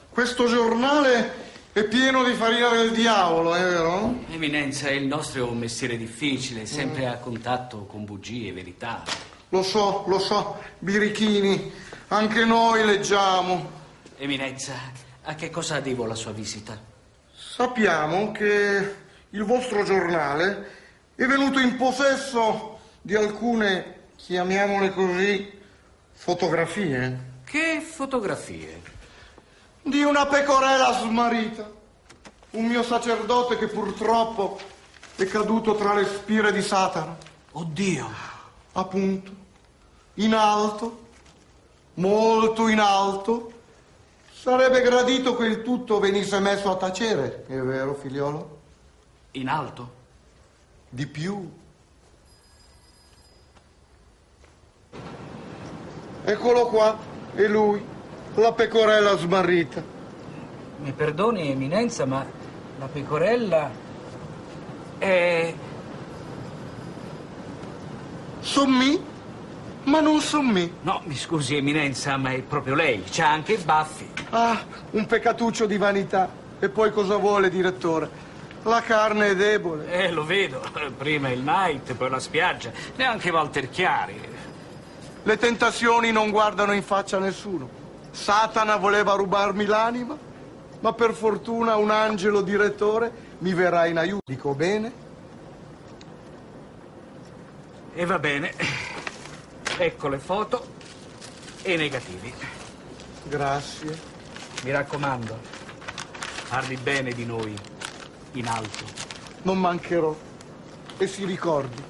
Questo giornale è pieno di farina del diavolo, è vero? Eminenza, il nostro è un mestiere difficile, sempre a contatto con bugie e verità. Lo so, lo so, birichini, anche noi leggiamo. Eminenza, a che cosa devo la sua visita? Sappiamo che il vostro giornale è venuto in possesso di alcune, chiamiamole così, fotografie. Che fotografie? Di una pecorella smarrita. Un mio sacerdote che purtroppo è caduto tra le spire di Satana. Oddio! Appunto. In alto, molto in alto. Sarebbe gradito che il tutto venisse messo a tacere, è vero, figliolo? In alto? Di più. Eccolo qua, è lui, la pecorella smarrita. Mi perdoni, Eminenza, ma la pecorella è... Sommi? Ma non sommi. No, mi scusi, Eminenza, ma è proprio lei. C'ha anche i baffi. Ah, un peccatuccio di vanità. E poi cosa vuole, direttore? La carne è debole. Eh, lo vedo. Prima il night, poi la spiaggia. Neanche Walter Chiari. Le tentazioni non guardano in faccia a nessuno. Satana voleva rubarmi l'anima, ma per fortuna un angelo direttore mi verrà in aiuto. Dico bene? E va bene. Ecco le foto e i negativi. Grazie. Mi raccomando, parli bene di noi in alto. Non mancherò. E si ricordi,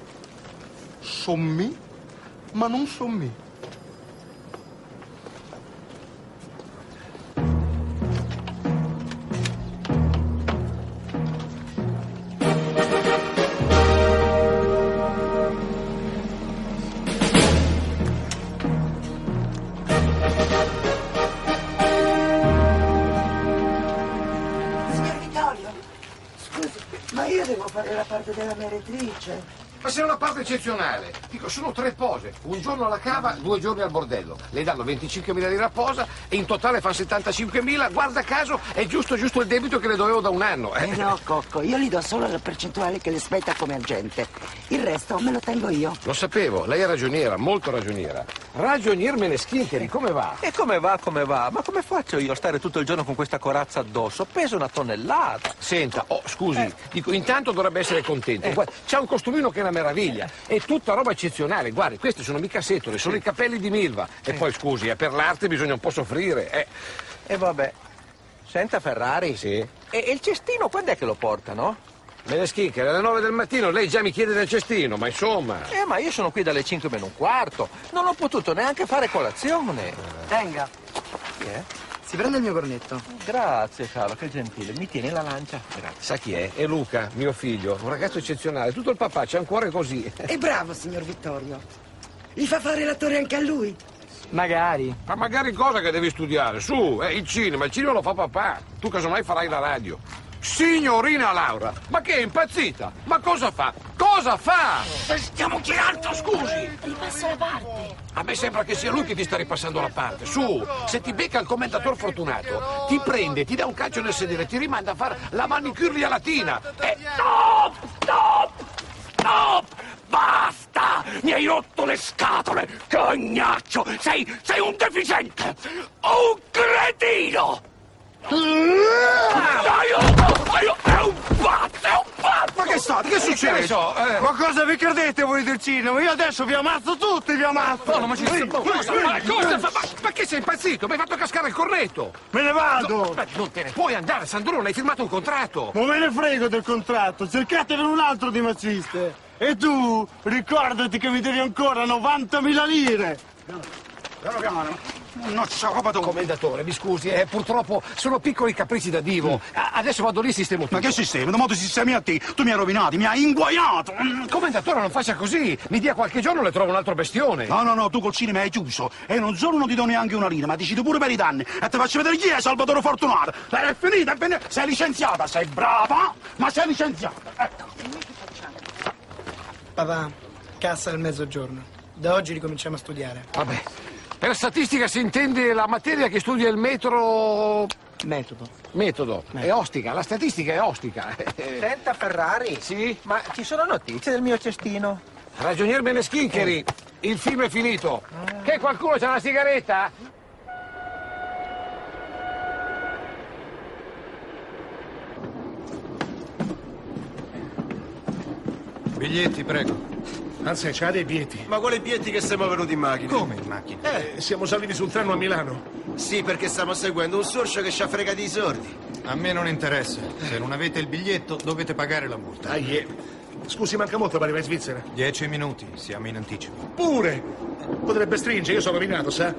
sommi, ma non sommi. Sure. Ma sei una parte eccezionale. Dico, sono tre pose. Un giorno alla cava, due giorni al bordello. Le danno 25.000 lire a posa e in totale fanno 75.000. Guarda caso, è giusto giusto il debito che le dovevo da un anno. Eh no, Cocco, io gli do solo la percentuale che le spetta come agente. Il resto me lo tengo io. Lo sapevo, lei è ragioniera, molto ragioniera. Ragionier Meneschincheri, come va? E come va, come va? Ma come faccio io a stare tutto il giorno con questa corazza addosso? Peso una tonnellata. Senta, oh, scusi, dico, intanto dovrebbe essere contento. Guarda, c'ha un costumino che è una meraviglia. È tutta roba eccezionale. Guardi, queste sono mica setole, sono i capelli di Milva. E poi, scusi, eh, per l'arte bisogna un po' soffrire. Eh. E vabbè. Senta Ferrari. Sì. E, e il cestino quando è che lo portano? Meneschin, che alle 9 del mattino lei già mi chiede del cestino, ma insomma... Eh, ma io sono qui dalle 5 meno un quarto. Non ho potuto neanche fare colazione. Tenga. Chi è? Si prende il mio cornetto. Grazie, caro, che gentile. Mi tieni la lancia? Grazie. Sa chi è? È Luca, mio figlio, un ragazzo eccezionale. Tutto il papà c'è un cuore così. È bravo, signor Vittorio. Gli fa fare l'attore anche a lui. Magari. Ma magari cosa che devi studiare? Su, eh, il cinema, il cinema lo fa papà. Tu casomai farai la radio. Signorina Laura, ma che è impazzita? Ma cosa fa? Cosa fa? Stiamo tirando, scusi! Ripasso la parte. A me sembra che sia lui che ti sta ripassando la parte. Su, se ti becca il commentatore fortunato, ti prende, ti dà un calcio nel sedere, ti rimanda a fare la manicure latina. E... Stop! Stop! Stop! Basta! Mi hai rotto le scatole! Cagnaccio! Sei, sei un deficiente! Un cretino! Aiuto! Aiuto! È un pazzo! È un pazzo! Ma che state? Che succede? Che so, eh. Ma cosa vi credete voi del cinema? Io adesso vi ammazzo tutti, vi ammazzo! No, ma ci. Cosa? Ma cosa? fa? Ma, che sei impazzito? Mi hai fatto cascare il cornetto! Me ne vado! Ma non te ne puoi andare, Sandrone, hai firmato un contratto! Non me ne frego del contratto, cercatene un altro di maciste! E tu, ricordati che mi devi ancora 90.000 lire! Piano piano! Non c'è roba tu! Commendatore, mi scusi, eh, purtroppo sono piccoli capricci da divo. A- Adesso vado lì e sistemo tutto. Ma che sistema? Da modo sistemi a te? Tu mi hai rovinato, mi hai inguaiato! Commendatore, non faccia così! Mi dia qualche giorno e le trovo un altro bestione! No, no, no, tu col cinema hai chiuso. E non solo non ti do neanche una lira, ma ti cito pure per i danni. E ti faccio vedere chi è Salvatore Fortunato. È finita, è finita. Sei licenziata, sei brava, ma sei licenziata. Ecco. Papà, cassa al mezzogiorno. Da oggi ricominciamo a studiare. Vabbè, per statistica si intende la materia che studia il metro... Metodo. Metodo. È ostica, la statistica è ostica. Senta, Ferrari. Sì? Ma ci sono notizie del mio cestino? Ragionier Meneschincheri, il film è finito. Che qualcuno c'ha una sigaretta? Biglietti, prego. Anzi, c'ha dei biglietti. Ma quali bietti che siamo venuti in macchina? Come in macchina? Eh, siamo saliti sul treno a Milano. Sì, perché stiamo seguendo un sorcio che ci ha fregati i sordi. A me non interessa. Se non avete il biglietto, dovete pagare la multa. Dai, eh. Scusi, manca molto per arrivare in Svizzera. Dieci minuti, siamo in anticipo. Pure! Potrebbe stringere, io sono rovinato, sa?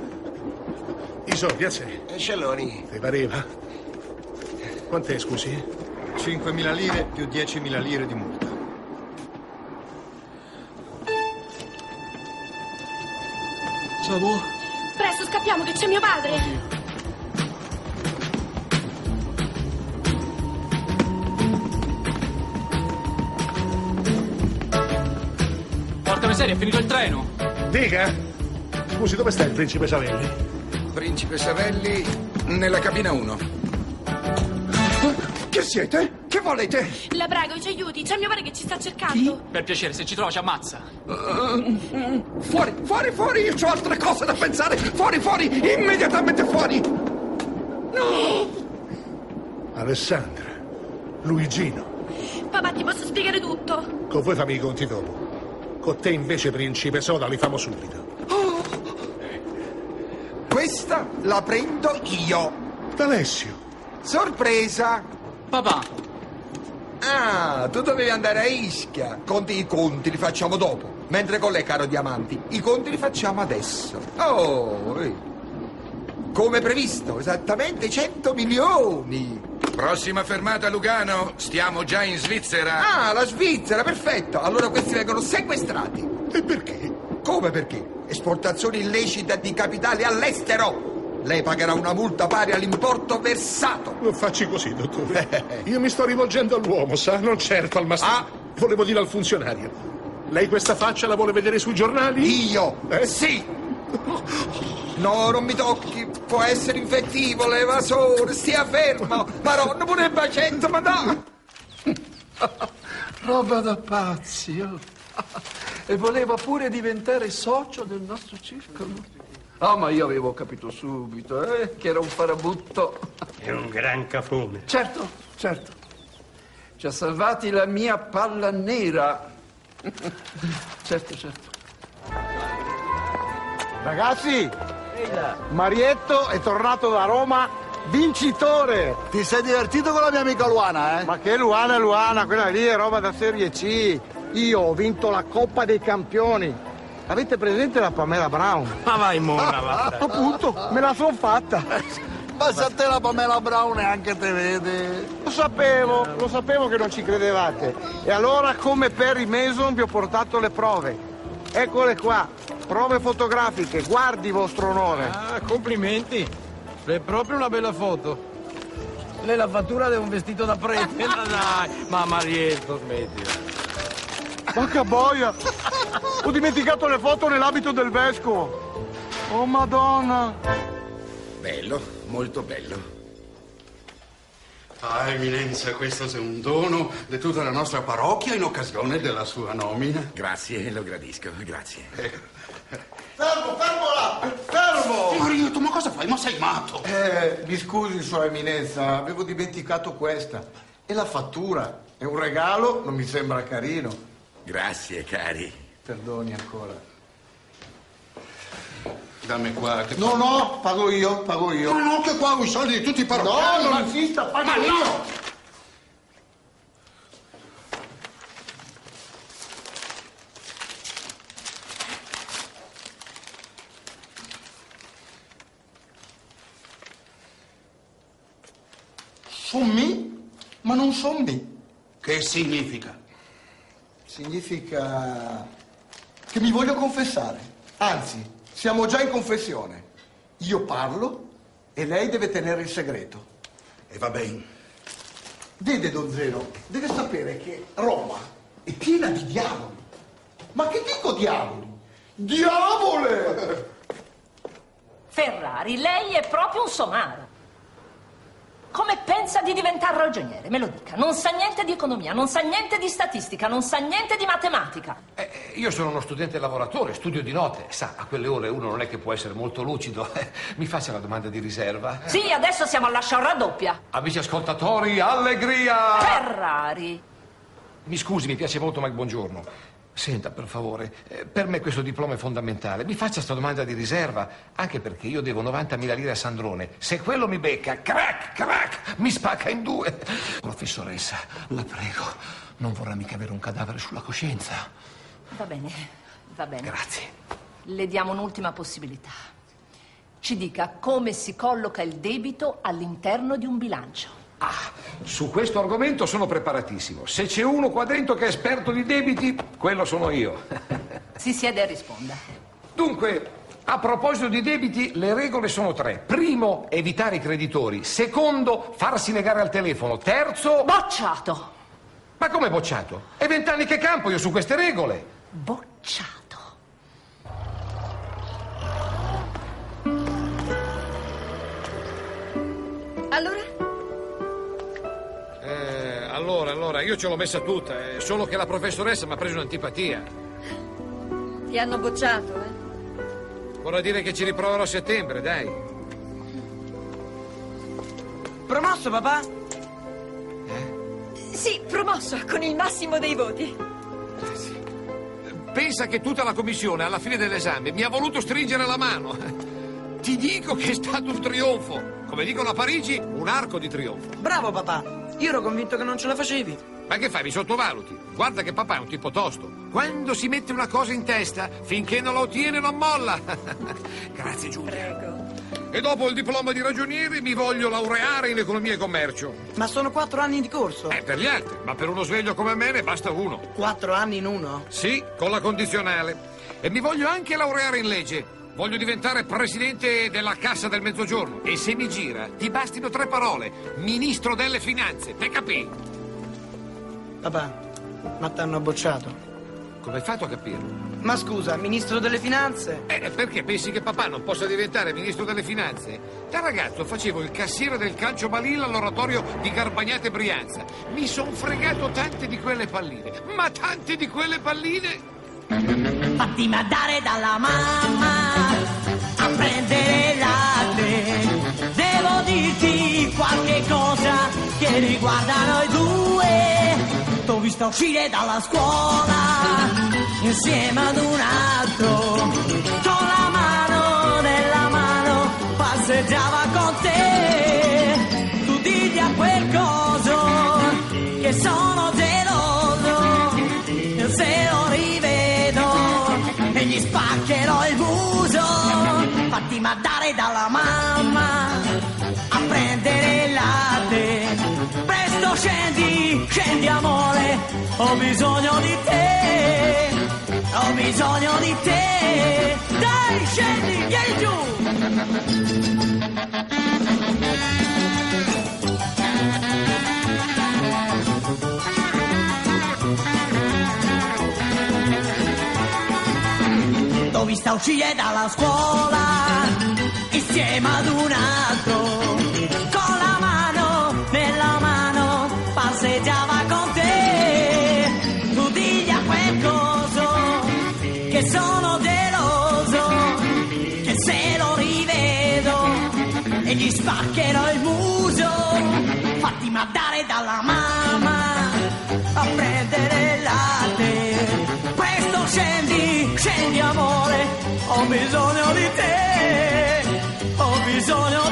I soldi, a sé. E Celloni. Ti pareva? Quant'è, scusi? 5.000 lire più 10.000 lire di multa. Samu? Presto, scappiamo, che c'è mio padre. Porca miseria, è finito il treno. Dica? Scusi, dove sta il principe Savelli? Principe Savelli, nella cabina 1. Che siete? Che volete? La prego, ci aiuti. C'è mio padre che ci sta cercando. Per piacere, se ci trova ci ammazza. Uh, fuori, fuori, fuori, io ho altre cose da pensare. Fuori, fuori, immediatamente fuori. No! Alessandra, Luigino. Papà, ti posso spiegare tutto. Con voi fammi i conti dopo. Con te invece, principe Soda, li famo subito. Questa la prendo io. D'Alessio. Sorpresa. Papà. Ah, tu dovevi andare a Ischia. Conti i conti li facciamo dopo. Mentre con lei, caro Diamanti, i conti li facciamo adesso. Oh, eh. come previsto, esattamente 100 milioni. Prossima fermata Lugano, stiamo già in Svizzera. Ah, la Svizzera, perfetto. Allora questi vengono sequestrati. E perché? Come perché? Esportazione illecita di capitali all'estero. Lei pagherà una multa pari all'importo versato. Non facci così, dottore. Io mi sto rivolgendo all'uomo, sa? Non certo al mastino. Ah. Volevo dire al funzionario. Lei questa faccia la vuole vedere sui giornali? Io? Eh? Sì. No, non mi tocchi. Può essere infettivo l'evasore. Stia fermo. Maronna, pure il bacetto, ma no. Roba da pazzi, oh. E voleva pure diventare socio del nostro circolo. Ah, ma io avevo capito subito, eh, che era un farabutto. È un gran cafone. Certo, certo. Ci ha salvati la mia palla nera. certo, certo. Ragazzi, Marietto è tornato da Roma Vincitore! Ti sei divertito con la mia amica Luana, eh? Ma che Luana, Luana, quella lì è roba da Serie C. Io ho vinto la Coppa dei Campioni. Avete presente la Pamela Brown? Ma vai, mona, va. Appunto, me la son fatta. Ma se a te la Pamela Brown neanche te vede. Lo sapevo, lo sapevo che non ci credevate. E allora, come Perry Mason, vi ho portato le prove. Eccole qua, prove fotografiche, guardi vostro onore. Ah, complimenti. È proprio una bella foto. Lei la fattura di un vestito da prete. Ma dai, ma Marietto, smettila. Che boia! Ho dimenticato le foto nell'abito del vescovo. Oh madonna! Bello, molto bello. Ah, Eminenza, questo è un dono di tutta la nostra parrocchia in occasione della sua nomina. Grazie, lo gradisco, grazie. Fermo, fermo là! Fermo! Marietto, ma cosa fai? Ma sei matto! Eh, mi scusi, Sua Eminenza, avevo dimenticato questa. E la fattura? È un regalo? Non mi sembra carino. Grazie, cari. Perdoni ancora. Dammi qua. Che... No, no, pago io, pago io. Ma no, che qua ho i soldi di tutti i No, parrocchiani. non ma- insista, pago Ma io. no! Sommi? Ma non sommi. Che significa? Significa che mi voglio confessare. Anzi, siamo già in confessione. Io parlo e lei deve tenere il segreto. E va bene. Vede, Don Zeno, deve sapere che Roma è piena di diavoli. Ma che dico diavoli? Diavole! Ferrari, lei è proprio un somaro. Come pensa di diventare ragioniere? Me lo dica. Non sa niente di economia, non sa niente di statistica, non sa niente di matematica. Eh, io sono uno studente lavoratore, studio di notte. Sa, a quelle ore uno non è che può essere molto lucido. Mi faccia la domanda di riserva. Sì, adesso siamo alla sciarra raddoppia. Amici ascoltatori, allegria! Ferrari. Mi scusi, mi piace molto, ma il buongiorno. Senta, per favore, eh, per me questo diploma è fondamentale. Mi faccia sta domanda di riserva, anche perché io devo 90.000 lire a Sandrone. Se quello mi becca, crack, crack, mi spacca in due. Professoressa, la prego, non vorrà mica avere un cadavere sulla coscienza. Va bene, va bene. Grazie. Le diamo un'ultima possibilità. Ci dica come si colloca il debito all'interno di un bilancio. Su questo argomento sono preparatissimo. Se c'è uno qua dentro che è esperto di debiti, quello sono io. Si siede e risponda. Dunque, a proposito di debiti, le regole sono tre. Primo, evitare i creditori. Secondo, farsi negare al telefono. Terzo... Bocciato. Ma come bocciato? È vent'anni che campo io su queste regole. Bocciato. Allora? Eh, allora, allora, io ce l'ho messa tutta, eh, solo che la professoressa mi ha preso un'antipatia. Ti hanno bocciato, eh? Vorrà dire che ci riproverò a settembre, dai. Promosso, papà? Sì, promosso con il massimo dei voti. Pensa che tutta la commissione alla fine dell'esame mi ha voluto stringere la mano. Ti dico che è stato un trionfo. Come dicono a Parigi, un arco di trionfo. Bravo, papà. Io ero convinto che non ce la facevi. Ma che fai, mi sottovaluti? Guarda che papà è un tipo tosto. Quando si mette una cosa in testa, finché non la ottiene non molla. Grazie Giulia. Prego. E dopo il diploma di ragioniere mi voglio laureare in economia e commercio. Ma sono quattro anni di corso. Eh, per gli altri, ma per uno sveglio come me ne basta uno. Quattro anni in uno? Sì, con la condizionale. E mi voglio anche laureare in legge. Voglio diventare presidente della Cassa del Mezzogiorno. E se mi gira, ti bastino tre parole. Ministro delle Finanze. Te capì? Papà, ma t'hanno bocciato. Come hai fatto a capirlo? Ma scusa, ministro delle finanze? Eh, perché pensi che papà non possa diventare ministro delle finanze? Da ragazzo facevo il cassiere del calcio balilla all'oratorio di Garbagnate Brianza. Mi son fregato tante di quelle palline. Ma tante di quelle palline! Fatti mandare dalla mamma a prendere latte. Devo dirti qualche cosa che riguarda noi due. T'ho visto uscire dalla scuola insieme ad un altro. Con la mano nella mano passeggiava con ho bisogno di te, ho bisogno di te. Dai, scendi, vieni giù. L'ho vista uscire dalla scuola insieme ad un altro bisogno di te ho bisogno